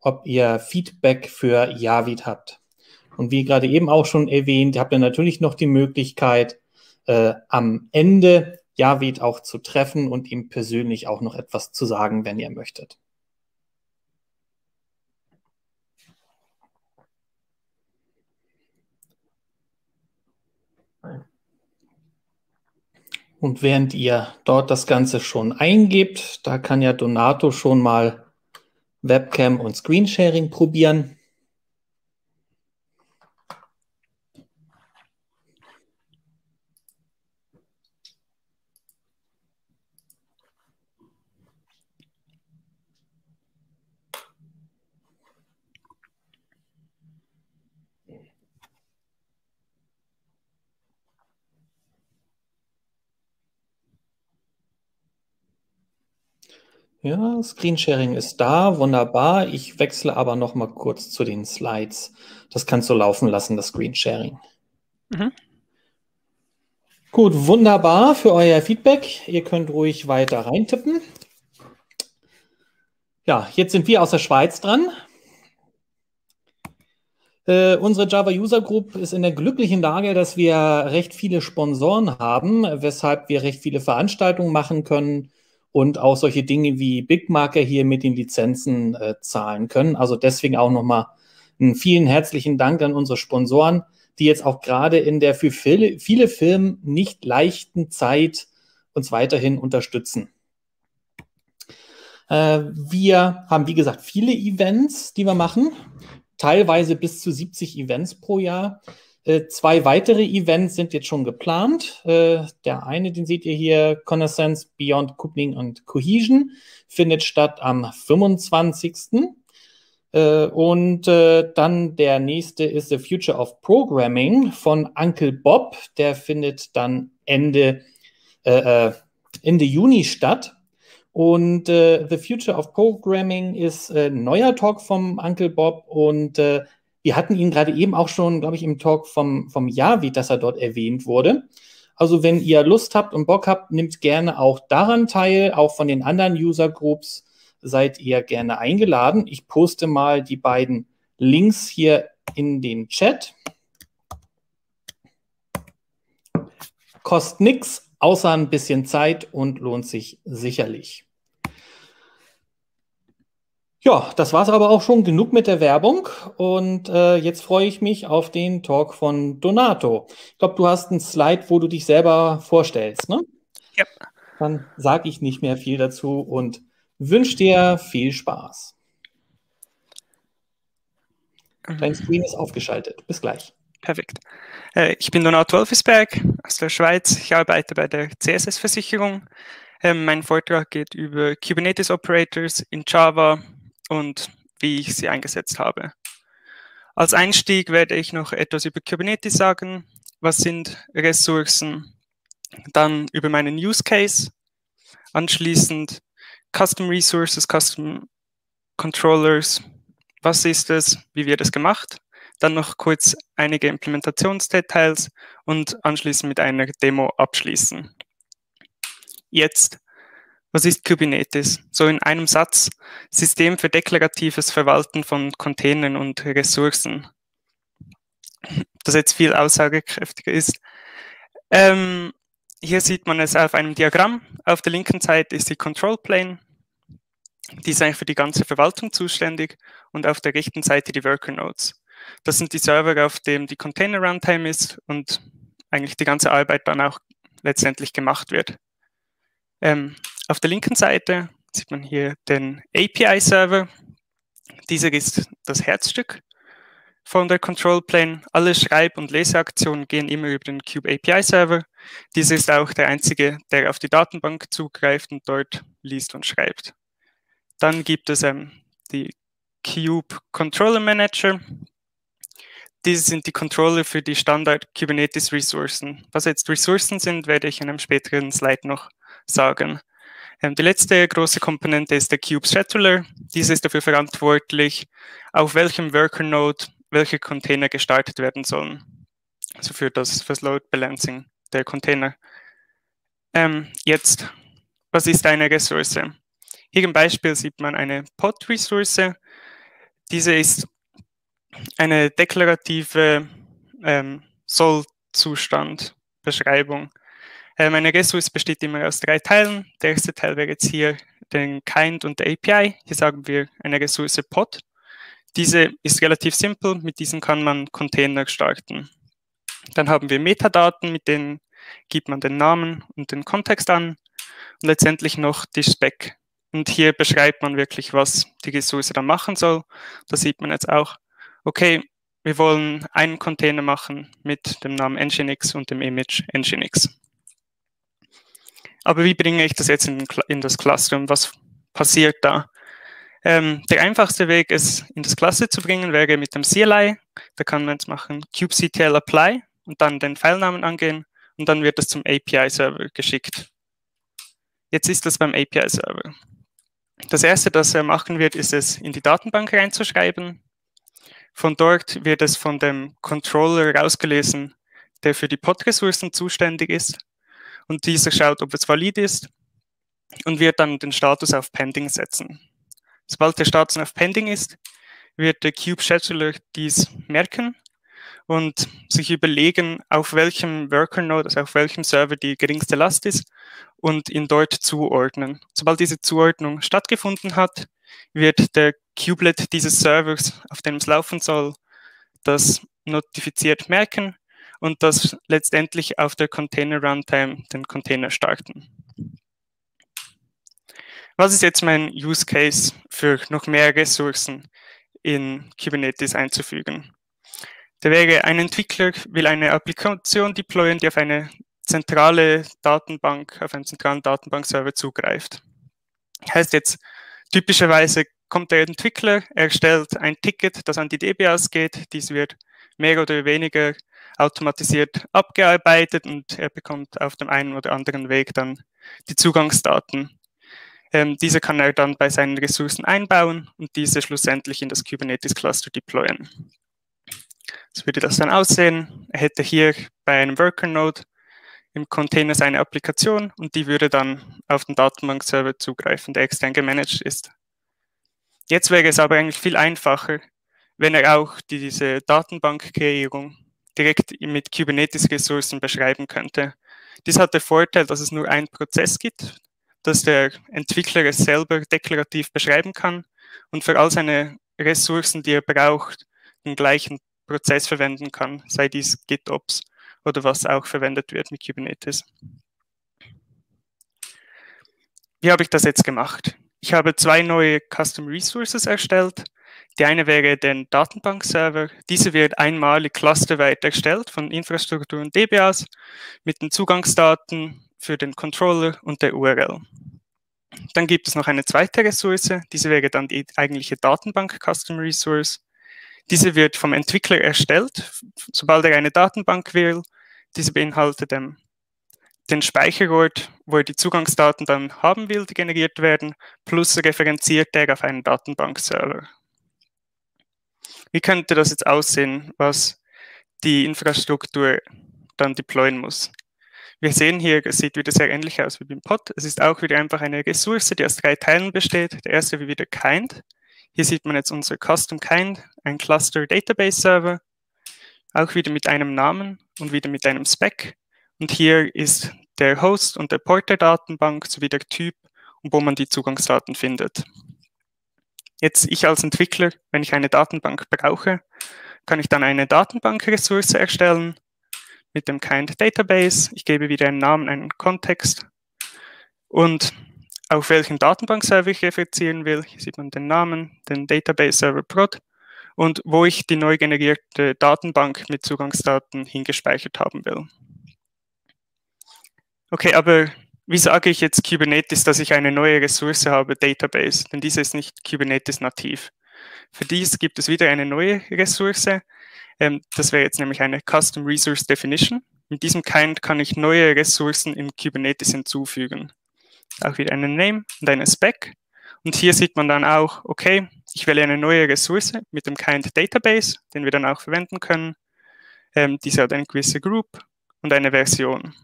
ob ihr Feedback für Javid habt. Und wie gerade eben auch schon erwähnt, habt ihr natürlich noch die Möglichkeit, äh, am Ende Javid auch zu treffen und ihm persönlich auch noch etwas zu sagen, wenn ihr möchtet. Und während ihr dort das Ganze schon eingebt, da kann ja Donato schon mal Webcam und Screensharing probieren. Ja, Screensharing ist da, wunderbar. Ich wechsle aber noch mal kurz zu den Slides. Das kannst du laufen lassen, das Screensharing. Mhm. Gut, wunderbar für euer Feedback. Ihr könnt ruhig weiter reintippen. Ja, jetzt sind wir aus der Schweiz dran. Äh, unsere Java User Group ist in der glücklichen Lage, dass wir recht viele Sponsoren haben, weshalb wir recht viele Veranstaltungen machen können und auch solche Dinge wie Big Marker hier mit den Lizenzen äh, zahlen können. Also deswegen auch nochmal einen vielen herzlichen Dank an unsere Sponsoren, die jetzt auch gerade in der für viele, viele Firmen nicht leichten Zeit uns weiterhin unterstützen. Äh, wir haben, wie gesagt, viele Events, die wir machen, teilweise bis zu 70 Events pro Jahr. Äh, zwei weitere Events sind jetzt schon geplant. Äh, der eine, den seht ihr hier, Connaissance Beyond Coupling und Cohesion, findet statt am 25. Äh, und äh, dann der nächste ist The Future of Programming von Uncle Bob. Der findet dann Ende, äh, Ende Juni statt. Und The Future of Programming ist neuer Talk vom Uncle Bob und wir hatten ihn gerade eben auch schon, glaube ich, im Talk vom, vom Javi, dass er dort erwähnt wurde. Also wenn ihr Lust habt und Bock habt, nimmt gerne auch daran teil. Auch von den anderen User Groups seid ihr gerne eingeladen. Ich poste mal die beiden Links hier in den Chat. Kostet nichts, außer ein bisschen Zeit und lohnt sich sicherlich. Ja, das war es aber auch schon genug mit der Werbung. Und äh, jetzt freue ich mich auf den Talk von Donato. Ich glaube, du hast einen Slide, wo du dich selber vorstellst, ne? Ja. Dann sage ich nicht mehr viel dazu und wünsche dir viel Spaß. Dein Screen ist aufgeschaltet. Bis gleich. Perfekt. Äh, ich bin Donato Wolfisberg aus der Schweiz. Ich arbeite bei der CSS-Versicherung. Ähm, mein Vortrag geht über Kubernetes Operators in Java und wie ich sie eingesetzt habe. Als Einstieg werde ich noch etwas über Kubernetes sagen. Was sind Ressourcen? Dann über meinen Use Case. Anschließend Custom Resources, Custom Controllers. Was ist es? Wie wird es gemacht? Dann noch kurz einige Implementationsdetails und anschließend mit einer Demo abschließen. Jetzt was ist Kubernetes? So in einem Satz, System für deklaratives Verwalten von Containern und Ressourcen. Das jetzt viel aussagekräftiger ist. Ähm, hier sieht man es auf einem Diagramm. Auf der linken Seite ist die Control Plane. Die ist eigentlich für die ganze Verwaltung zuständig. Und auf der rechten Seite die Worker Nodes. Das sind die Server, auf denen die Container Runtime ist und eigentlich die ganze Arbeit dann auch letztendlich gemacht wird. Ähm, auf der linken Seite sieht man hier den API-Server. Dieser ist das Herzstück von der Control Plane. Alle Schreib- und Leseaktionen gehen immer über den Cube API Server. Dieser ist auch der einzige, der auf die Datenbank zugreift und dort liest und schreibt. Dann gibt es ähm, die Cube Controller Manager. Diese sind die Controller für die Standard Kubernetes Ressourcen. Was jetzt Ressourcen sind, werde ich in einem späteren Slide noch sagen. Ähm, die letzte große Komponente ist der Cube Scheduler. Dieser ist dafür verantwortlich, auf welchem Worker Node welche Container gestartet werden sollen. Also für das, für das Load Balancing der Container. Ähm, jetzt, was ist eine Ressource? Hier im Beispiel sieht man eine Pod-Ressource. Diese ist eine deklarative ähm, Soll-Zustand-Beschreibung. Äh, meine Ressource besteht immer aus drei Teilen. Der erste Teil wäre jetzt hier den Kind und der API. Hier sagen wir eine Ressource Pod. Diese ist relativ simpel. Mit diesen kann man Container starten. Dann haben wir Metadaten, mit denen gibt man den Namen und den Kontext an und letztendlich noch die Spec. Und hier beschreibt man wirklich, was die Ressource dann machen soll. Da sieht man jetzt auch, okay, wir wollen einen Container machen mit dem Namen Nginx und dem Image Nginx. Aber wie bringe ich das jetzt in, in das Cluster was passiert da? Ähm, der einfachste Weg, es in das Cluster zu bringen, wäre mit dem CLI. Da kann man jetzt machen kubectl apply und dann den Filenamen angehen und dann wird es zum API-Server geschickt. Jetzt ist das beim API-Server. Das erste, das er machen wird, ist es in die Datenbank reinzuschreiben. Von dort wird es von dem Controller rausgelesen, der für die Pod-Ressourcen zuständig ist und dieser schaut, ob es valid ist und wird dann den Status auf Pending setzen. Sobald der Status auf Pending ist, wird der Cube Scheduler dies merken und sich überlegen, auf welchem Worker Node, also auf welchem Server die geringste Last ist und ihn dort zuordnen. Sobald diese Zuordnung stattgefunden hat, wird der Kubelet dieses Servers, auf dem es laufen soll, das notifiziert merken und das letztendlich auf der Container Runtime den Container starten. Was ist jetzt mein Use Case für noch mehr Ressourcen in Kubernetes einzufügen? Der wäre, ein Entwickler will eine Applikation deployen, die auf eine zentrale Datenbank, auf einen zentralen Datenbankserver zugreift. Heißt jetzt, typischerweise kommt der Entwickler, erstellt ein Ticket, das an die DB ausgeht, dies wird mehr oder weniger automatisiert abgearbeitet und er bekommt auf dem einen oder anderen Weg dann die Zugangsdaten. Ähm, diese kann er dann bei seinen Ressourcen einbauen und diese schlussendlich in das Kubernetes Cluster deployen. So würde das dann aussehen. Er hätte hier bei einem Worker Node im Container seine Applikation und die würde dann auf den Datenbankserver zugreifen, der extern gemanagt ist. Jetzt wäre es aber eigentlich viel einfacher, wenn er auch diese Datenbankkreierung direkt mit Kubernetes-Ressourcen beschreiben könnte. Dies hat den Vorteil, dass es nur einen Prozess gibt, dass der Entwickler es selber deklarativ beschreiben kann und für all seine Ressourcen, die er braucht, den gleichen Prozess verwenden kann, sei dies GitOps oder was auch verwendet wird mit Kubernetes. Wie habe ich das jetzt gemacht? Ich habe zwei neue Custom Resources erstellt. Die eine wäre den Datenbankserver. Diese wird einmalig clusterweit erstellt von Infrastruktur und DBAs mit den Zugangsdaten für den Controller und der URL. Dann gibt es noch eine zweite Ressource. Diese wäre dann die eigentliche Datenbank Custom Resource. Diese wird vom Entwickler erstellt, sobald er eine Datenbank will. Diese beinhaltet ähm, den Speicherort, wo er die Zugangsdaten dann haben will, die generiert werden, plus referenziert er auf einen Datenbankserver. Wie könnte das jetzt aussehen, was die Infrastruktur dann deployen muss? Wir sehen hier, es sieht wieder sehr ähnlich aus wie beim Pod. Es ist auch wieder einfach eine Ressource, die aus drei Teilen besteht. Der erste wie wieder Kind. Hier sieht man jetzt unser Custom Kind, ein Cluster Database Server, auch wieder mit einem Namen und wieder mit einem Spec. Und hier ist der Host und der Port der Datenbank sowie der Typ und wo man die Zugangsdaten findet. Jetzt ich als Entwickler, wenn ich eine Datenbank brauche, kann ich dann eine Datenbankressource erstellen mit dem Kind Database. Ich gebe wieder einen Namen, einen Kontext und auf welchen Datenbankserver ich referenzieren will. Hier sieht man den Namen, den Database Server Prod und wo ich die neu generierte Datenbank mit Zugangsdaten hingespeichert haben will. Okay, aber wie sage ich jetzt Kubernetes, dass ich eine neue Ressource habe, Database? Denn diese ist nicht Kubernetes nativ. Für dies gibt es wieder eine neue Ressource. Ähm, das wäre jetzt nämlich eine Custom Resource Definition. Mit diesem Kind kann ich neue Ressourcen in Kubernetes hinzufügen auch wieder einen Name und einen Spec. Und hier sieht man dann auch, okay, ich wähle eine neue Ressource mit dem Kind Database, den wir dann auch verwenden können. Ähm, diese hat eine gewisse Group und eine Version.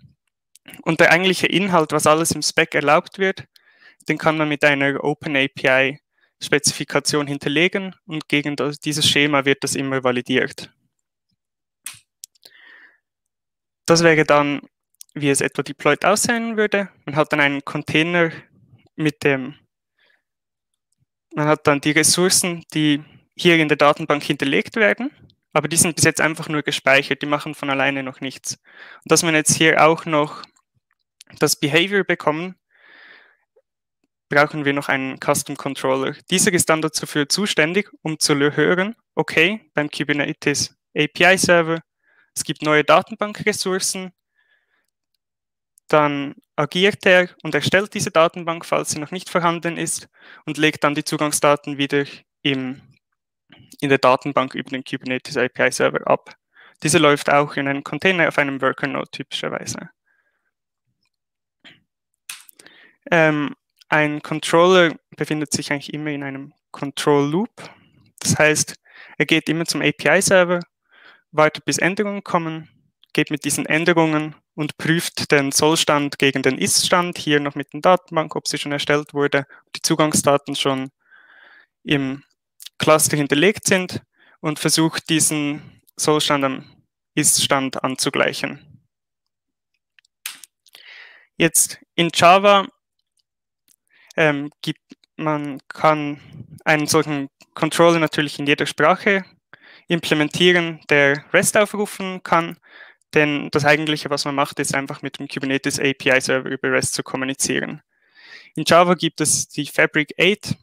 Und der eigentliche Inhalt, was alles im Spec erlaubt wird, den kann man mit einer OpenAPI Spezifikation hinterlegen und gegen das, dieses Schema wird das immer validiert. Das wäre dann wie es etwa deployed aussehen würde. Man hat dann einen Container mit dem, man hat dann die Ressourcen, die hier in der Datenbank hinterlegt werden, aber die sind bis jetzt einfach nur gespeichert, die machen von alleine noch nichts. Und dass man jetzt hier auch noch das Behavior bekommen, brauchen wir noch einen Custom Controller. Dieser ist dann dafür zuständig, um zu hören, okay, beim Kubernetes API Server, es gibt neue Datenbankressourcen, dann agiert er und erstellt diese Datenbank, falls sie noch nicht vorhanden ist, und legt dann die Zugangsdaten wieder im, in der Datenbank über den Kubernetes API Server ab. Diese läuft auch in einem Container auf einem Worker Node typischerweise. Ähm, ein Controller befindet sich eigentlich immer in einem Control Loop. Das heißt, er geht immer zum API Server, wartet bis Änderungen kommen, geht mit diesen Änderungen und prüft den Sollstand gegen den Ist-Stand, hier noch mit der Datenbank, ob sie schon erstellt wurde, die Zugangsdaten schon im Cluster hinterlegt sind und versucht diesen Sollstand am Ist-Stand anzugleichen. Jetzt in Java ähm, gibt man kann einen solchen Controller natürlich in jeder Sprache implementieren, der REST aufrufen kann denn das eigentliche, was man macht, ist einfach mit dem Kubernetes API Server über REST zu kommunizieren. In Java gibt es die Fabric 8,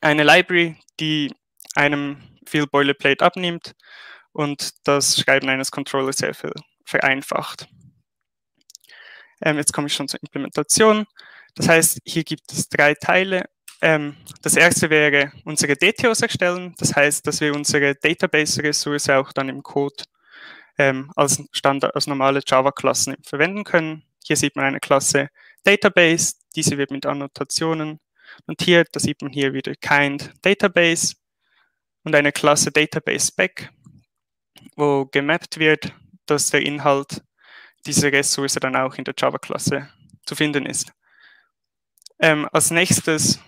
eine Library, die einem viel Boilerplate abnimmt und das Schreiben eines Controllers sehr viel vereinfacht. Ähm, jetzt komme ich schon zur Implementation. Das heißt, hier gibt es drei Teile. Ähm, das erste wäre unsere DTOs erstellen. Das heißt, dass wir unsere Database-Ressource auch dann im Code ähm, als Standard, als normale Java-Klassen verwenden können. Hier sieht man eine Klasse Database. Diese wird mit Annotationen notiert. Da sieht man hier wieder Kind Database und eine Klasse Database Spec, wo gemappt wird, dass der Inhalt dieser Ressource dann auch in der Java-Klasse zu finden ist. Ähm, als nächstes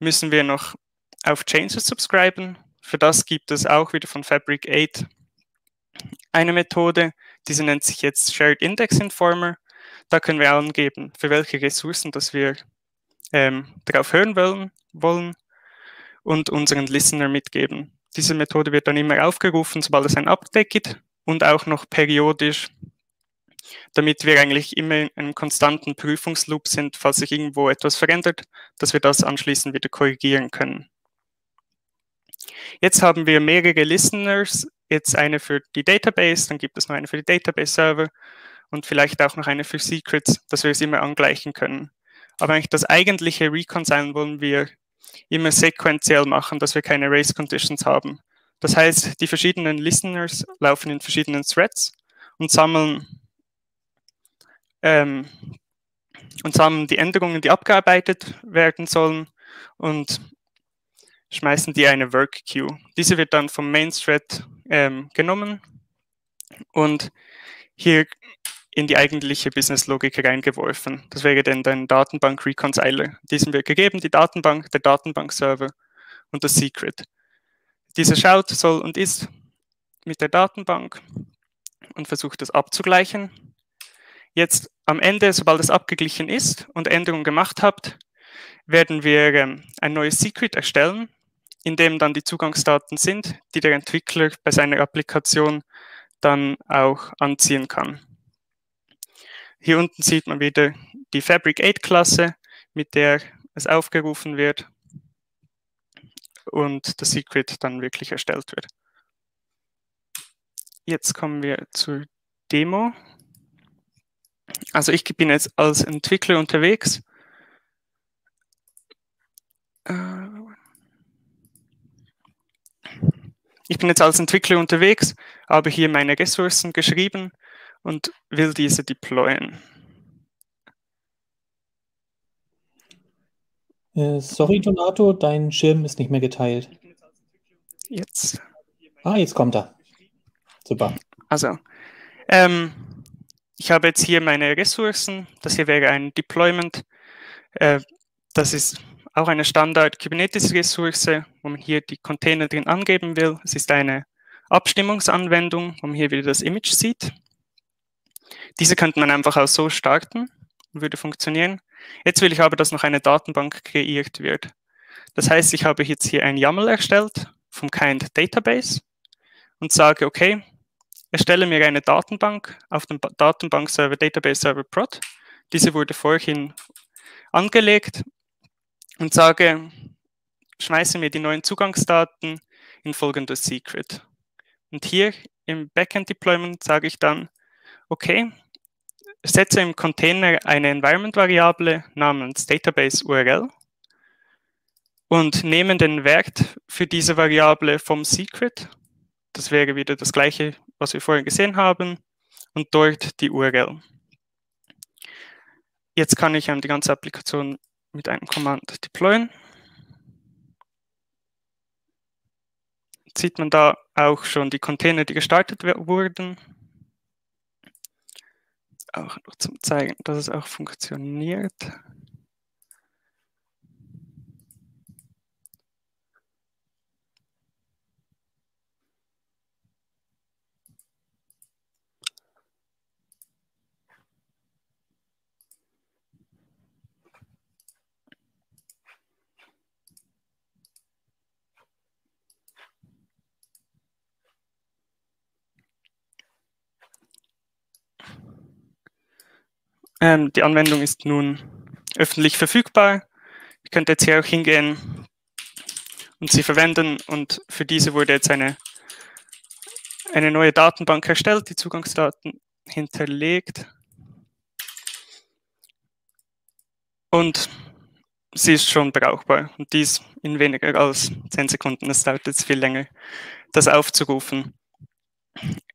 müssen wir noch auf Changes subscriben. Für das gibt es auch wieder von Fabric 8 eine Methode, diese nennt sich jetzt Shared Index Informer. Da können wir angeben, für welche Ressourcen dass wir ähm, darauf hören wollen, wollen und unseren Listener mitgeben. Diese Methode wird dann immer aufgerufen, sobald es ein Update gibt und auch noch periodisch damit wir eigentlich immer in einem konstanten Prüfungsloop sind, falls sich irgendwo etwas verändert, dass wir das anschließend wieder korrigieren können. Jetzt haben wir mehrere Listeners, jetzt eine für die Database, dann gibt es noch eine für die Database-Server und vielleicht auch noch eine für Secrets, dass wir es immer angleichen können. Aber eigentlich das eigentliche Reconcilen wollen wir immer sequenziell machen, dass wir keine Race Conditions haben. Das heißt, die verschiedenen Listeners laufen in verschiedenen Threads und sammeln ähm, und sammeln die Änderungen, die abgearbeitet werden sollen und schmeißen die eine Work Queue. Diese wird dann vom Main Thread ähm, genommen und hier in die eigentliche Business-Logik reingeworfen. Das wäre dann dein Datenbank-Reconciler. Diesem wird gegeben die Datenbank, der Datenbank-Server und das Secret. Dieser schaut, soll und ist mit der Datenbank und versucht das abzugleichen Jetzt am Ende, sobald es abgeglichen ist und Änderungen gemacht habt, werden wir ähm, ein neues Secret erstellen, in dem dann die Zugangsdaten sind, die der Entwickler bei seiner Applikation dann auch anziehen kann. Hier unten sieht man wieder die Fabric 8 Klasse, mit der es aufgerufen wird und das Secret dann wirklich erstellt wird. Jetzt kommen wir zur Demo. Also ich bin jetzt als Entwickler unterwegs. Äh, ich bin jetzt als Entwickler unterwegs, habe hier meine Ressourcen geschrieben und will diese deployen. Äh, sorry, Donato, dein Schirm ist nicht mehr geteilt. Jetzt. Ah, jetzt kommt er. Super. Also, ähm, ich habe jetzt hier meine Ressourcen. Das hier wäre ein Deployment. Äh, das ist auch eine Standard Kubernetes-Ressource, wo man hier die Container drin angeben will. Es ist eine Abstimmungsanwendung, wo man hier wieder das Image sieht. Diese könnte man einfach auch so starten würde funktionieren. Jetzt will ich aber, dass noch eine Datenbank kreiert wird. Das heißt, ich habe jetzt hier ein YAML erstellt vom Kind Database und sage, okay, erstelle mir eine Datenbank auf dem Datenbankserver Database Server Prod. Diese wurde vorhin angelegt und sage, schmeiße mir die neuen Zugangsdaten in folgendes Secret. Und hier im Backend Deployment sage ich dann, okay, setze im Container eine Environment-Variable namens Database URL und nehme den Wert für diese Variable vom Secret. Das wäre wieder das gleiche was wir vorhin gesehen haben, und dort die URL. Jetzt kann ich die ganze Applikation mit einem Command deployen. Jetzt sieht man da auch schon die Container, die gestartet wurden. Auch noch zum Zeigen, dass es auch funktioniert. Ähm, die Anwendung ist nun öffentlich verfügbar. Ihr könnt jetzt hier auch hingehen und sie verwenden und für diese wurde jetzt eine eine neue Datenbank erstellt, die Zugangsdaten hinterlegt. Und sie ist schon brauchbar und dies in weniger als 10 Sekunden. Es dauert jetzt viel länger, das aufzurufen.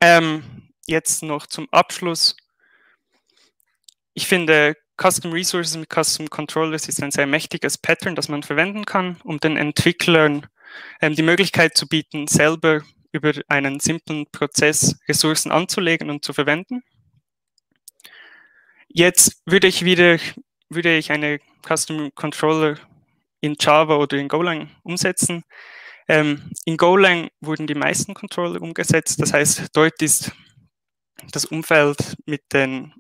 Ähm, jetzt noch zum Abschluss. Ich finde, Custom Resources mit Custom Controllers ist ein sehr mächtiges Pattern, das man verwenden kann, um den Entwicklern ähm, die Möglichkeit zu bieten, selber über einen simplen Prozess Ressourcen anzulegen und zu verwenden. Jetzt würde ich wieder würde ich eine Custom Controller in Java oder in Golang umsetzen. Ähm, in Golang wurden die meisten Controller umgesetzt. Das heißt, dort ist das Umfeld mit den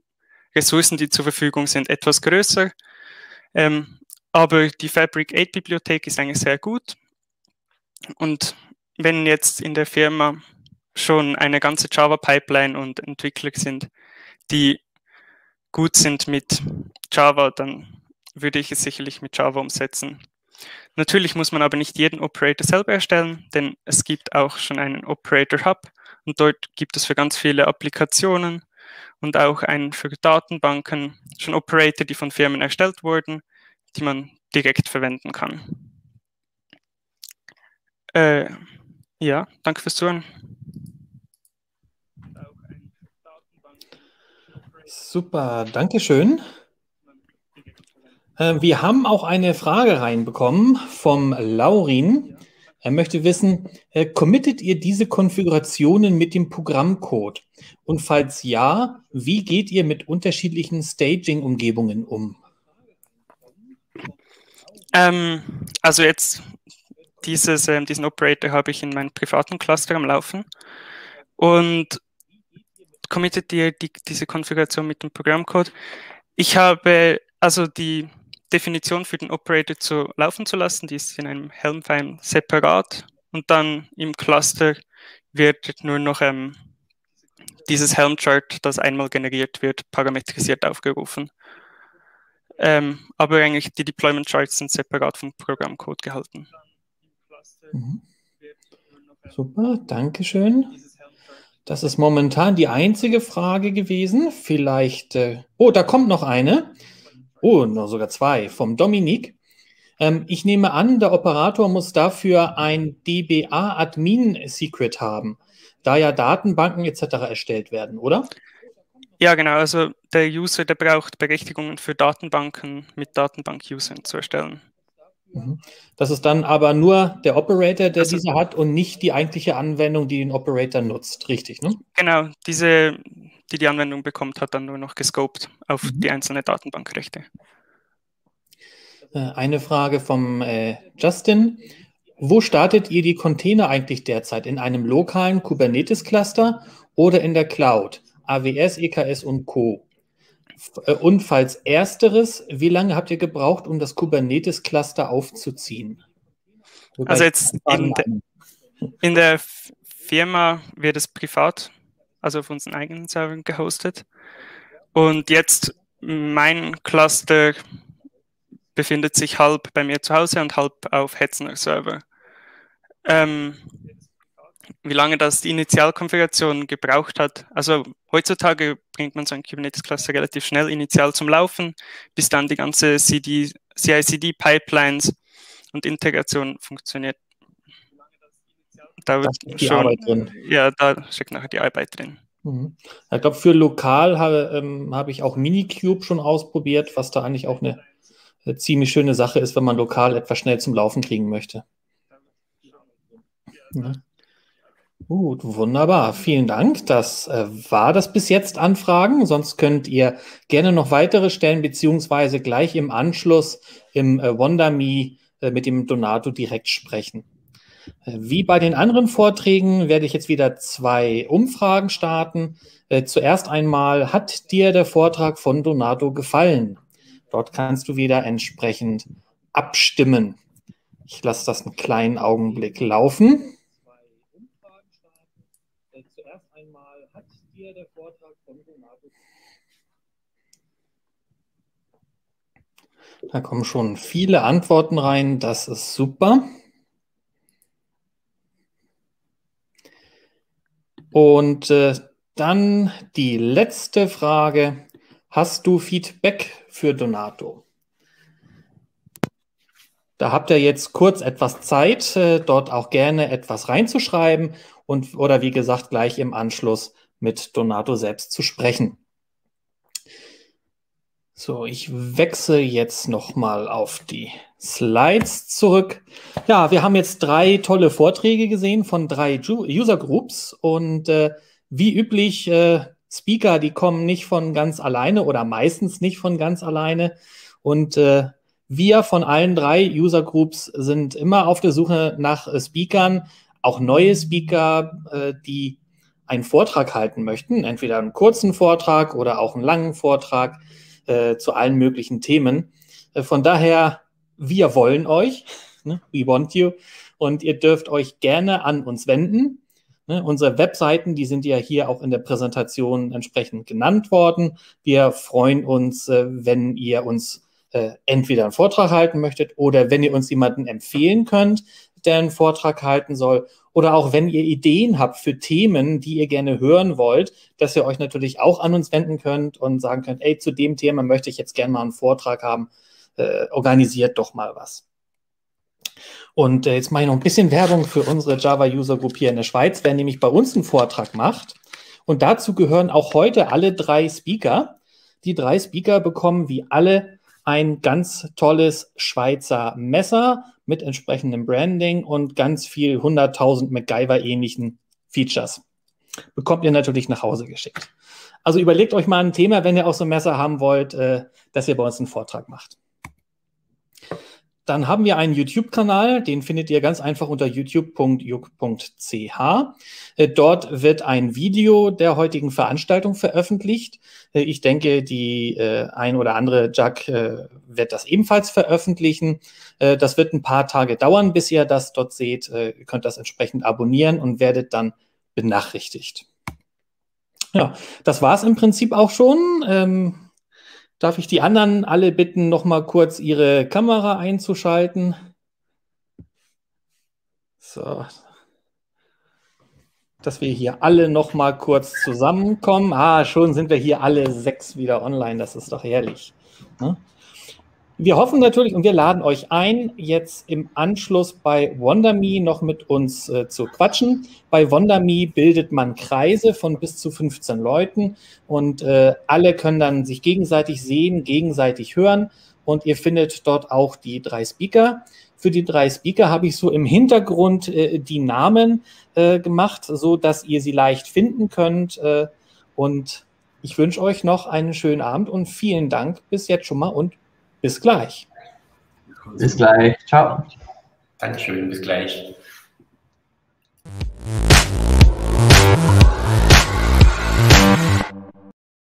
Ressourcen, die zur Verfügung sind, etwas größer. Ähm, aber die Fabric 8 Bibliothek ist eigentlich sehr gut. Und wenn jetzt in der Firma schon eine ganze Java Pipeline und Entwickler sind, die gut sind mit Java, dann würde ich es sicherlich mit Java umsetzen. Natürlich muss man aber nicht jeden Operator selber erstellen, denn es gibt auch schon einen Operator Hub und dort gibt es für ganz viele Applikationen und auch einen für Datenbanken schon Operator, die von Firmen erstellt wurden, die man direkt verwenden kann. Äh, ja, danke fürs Zuhören. Super, danke schön. Äh, wir haben auch eine Frage reinbekommen vom Laurin. Er möchte wissen, äh, committet ihr diese Konfigurationen mit dem Programmcode? Und falls ja, wie geht ihr mit unterschiedlichen Staging-Umgebungen um? Ähm, also jetzt dieses, äh, diesen Operator habe ich in meinem privaten Cluster am Laufen. Und committet ihr die, diese Konfiguration mit dem Programmcode? Ich habe also die Definition für den Operator zu laufen zu lassen, die ist in einem Helm-File separat und dann im Cluster wird nur noch ähm, dieses Helm-Chart, das einmal generiert wird, parametrisiert aufgerufen. Ähm, aber eigentlich die Deployment-Charts sind separat vom Programmcode gehalten. Mhm. Super, danke schön. Das ist momentan die einzige Frage gewesen. Vielleicht, äh, oh, da kommt noch eine. Oh, noch sogar zwei vom Dominik. Ähm, ich nehme an, der Operator muss dafür ein DBA-Admin-Secret haben, da ja Datenbanken etc. erstellt werden, oder? Ja, genau. Also der User, der braucht Berechtigungen für Datenbanken mit Datenbank-Usern zu erstellen. Mhm. Das ist dann aber nur der Operator, der also, diese hat und nicht die eigentliche Anwendung, die den Operator nutzt, richtig? Ne? Genau, diese die die Anwendung bekommt, hat dann nur noch gescoped auf mhm. die einzelnen Datenbankrechte. Äh, eine Frage vom äh, Justin. Wo startet ihr die Container eigentlich derzeit? In einem lokalen Kubernetes-Cluster oder in der Cloud? AWS, EKS und Co. Äh, und falls ersteres, wie lange habt ihr gebraucht, um das Kubernetes-Cluster aufzuziehen? Wobei also jetzt in, de, in der Firma wird es privat also auf unseren eigenen Servern gehostet. Und jetzt mein Cluster befindet sich halb bei mir zu Hause und halb auf Hetzner Server. Ähm, wie lange das die Initialkonfiguration gebraucht hat. Also heutzutage bringt man so ein Kubernetes-Cluster relativ schnell initial zum Laufen, bis dann die ganze CI-CD-Pipelines und Integration funktioniert da wird die schon, Arbeit drin. Ja, da steckt nachher die Arbeit drin. Mhm. Ich glaube, für lokal habe, ähm, habe ich auch Minikube schon ausprobiert, was da eigentlich auch eine, eine, ziemlich schöne Sache ist, wenn man lokal etwas schnell zum Laufen kriegen möchte. Ja. Gut, wunderbar. Vielen Dank. Das äh, war das bis jetzt Anfragen. Sonst könnt ihr gerne noch weitere stellen, beziehungsweise gleich im Anschluss im äh, WonderMe äh, mit dem Donato direkt sprechen. Wie bei den anderen Vorträgen werde ich jetzt wieder zwei Umfragen starten. Äh, zuerst einmal, hat dir der Vortrag von Donato gefallen? Dort kannst du wieder entsprechend abstimmen. Ich lasse das einen kleinen Augenblick laufen. Zuerst einmal, hat dir der Vortrag von Donato Da kommen schon viele Antworten rein. Das ist super. Und äh, dann die letzte Frage. Hast du Feedback für Donato? Da habt ihr jetzt kurz etwas Zeit, äh, dort auch gerne etwas reinzuschreiben und oder wie gesagt gleich im Anschluss mit Donato selbst zu sprechen. So, ich wechsle jetzt nochmal auf die Slides zurück. Ja, wir haben jetzt drei tolle Vorträge gesehen von drei User Groups und äh, wie üblich, äh, Speaker, die kommen nicht von ganz alleine oder meistens nicht von ganz alleine. Und äh, wir von allen drei User Groups sind immer auf der Suche nach äh, Speakern, auch neue Speaker, äh, die einen Vortrag halten möchten, entweder einen kurzen Vortrag oder auch einen langen Vortrag äh, zu allen möglichen Themen. Äh, von daher, wir wollen euch, ne? we want you, und ihr dürft euch gerne an uns wenden. Ne, unsere Webseiten, die sind ja hier auch in der Präsentation entsprechend genannt worden. Wir freuen uns, äh, wenn ihr uns entweder einen Vortrag halten möchtet oder wenn ihr uns jemanden empfehlen könnt, der einen Vortrag halten soll. Oder auch wenn ihr Ideen habt für Themen, die ihr gerne hören wollt, dass ihr euch natürlich auch an uns wenden könnt und sagen könnt, ey, zu dem Thema möchte ich jetzt gerne mal einen Vortrag haben, äh, organisiert doch mal was. Und äh, jetzt mache ich noch ein bisschen Werbung für unsere Java User Group hier in der Schweiz, wer nämlich bei uns einen Vortrag macht. Und dazu gehören auch heute alle drei Speaker. Die drei Speaker bekommen wie alle ein ganz tolles Schweizer Messer mit entsprechendem Branding und ganz viel 100.000 MacGyver-ähnlichen Features. Bekommt ihr natürlich nach Hause geschickt. Also überlegt euch mal ein Thema, wenn ihr auch so ein Messer haben wollt, äh, dass ihr bei uns einen Vortrag macht. Dann haben wir einen YouTube-Kanal, den findet ihr ganz einfach unter youtube.juk.ch. Äh, dort wird ein Video der heutigen Veranstaltung veröffentlicht. Äh, ich denke, die äh, ein oder andere Jack wird das ebenfalls veröffentlichen. Das wird ein paar Tage dauern, bis ihr das dort seht. Ihr könnt das entsprechend abonnieren und werdet dann benachrichtigt. Ja, das war es im Prinzip auch schon. Darf ich die anderen alle bitten, noch mal kurz ihre Kamera einzuschalten? So. Dass wir hier alle noch mal kurz zusammenkommen. Ah, schon sind wir hier alle sechs wieder online. Das ist doch herrlich. Ne? Wir hoffen natürlich und wir laden euch ein, jetzt im Anschluss bei WonderMe noch mit uns äh, zu quatschen. Bei WonderMe bildet man Kreise von bis zu 15 Leuten und äh, alle können dann sich gegenseitig sehen, gegenseitig hören und ihr findet dort auch die drei Speaker. Für die drei Speaker habe ich so im Hintergrund äh, die Namen äh, gemacht, so dass ihr sie leicht finden könnt äh, und ich wünsche euch noch einen schönen Abend und vielen Dank bis jetzt schon mal und bis gleich. Bis gleich. Ciao. Dankeschön. Bis gleich.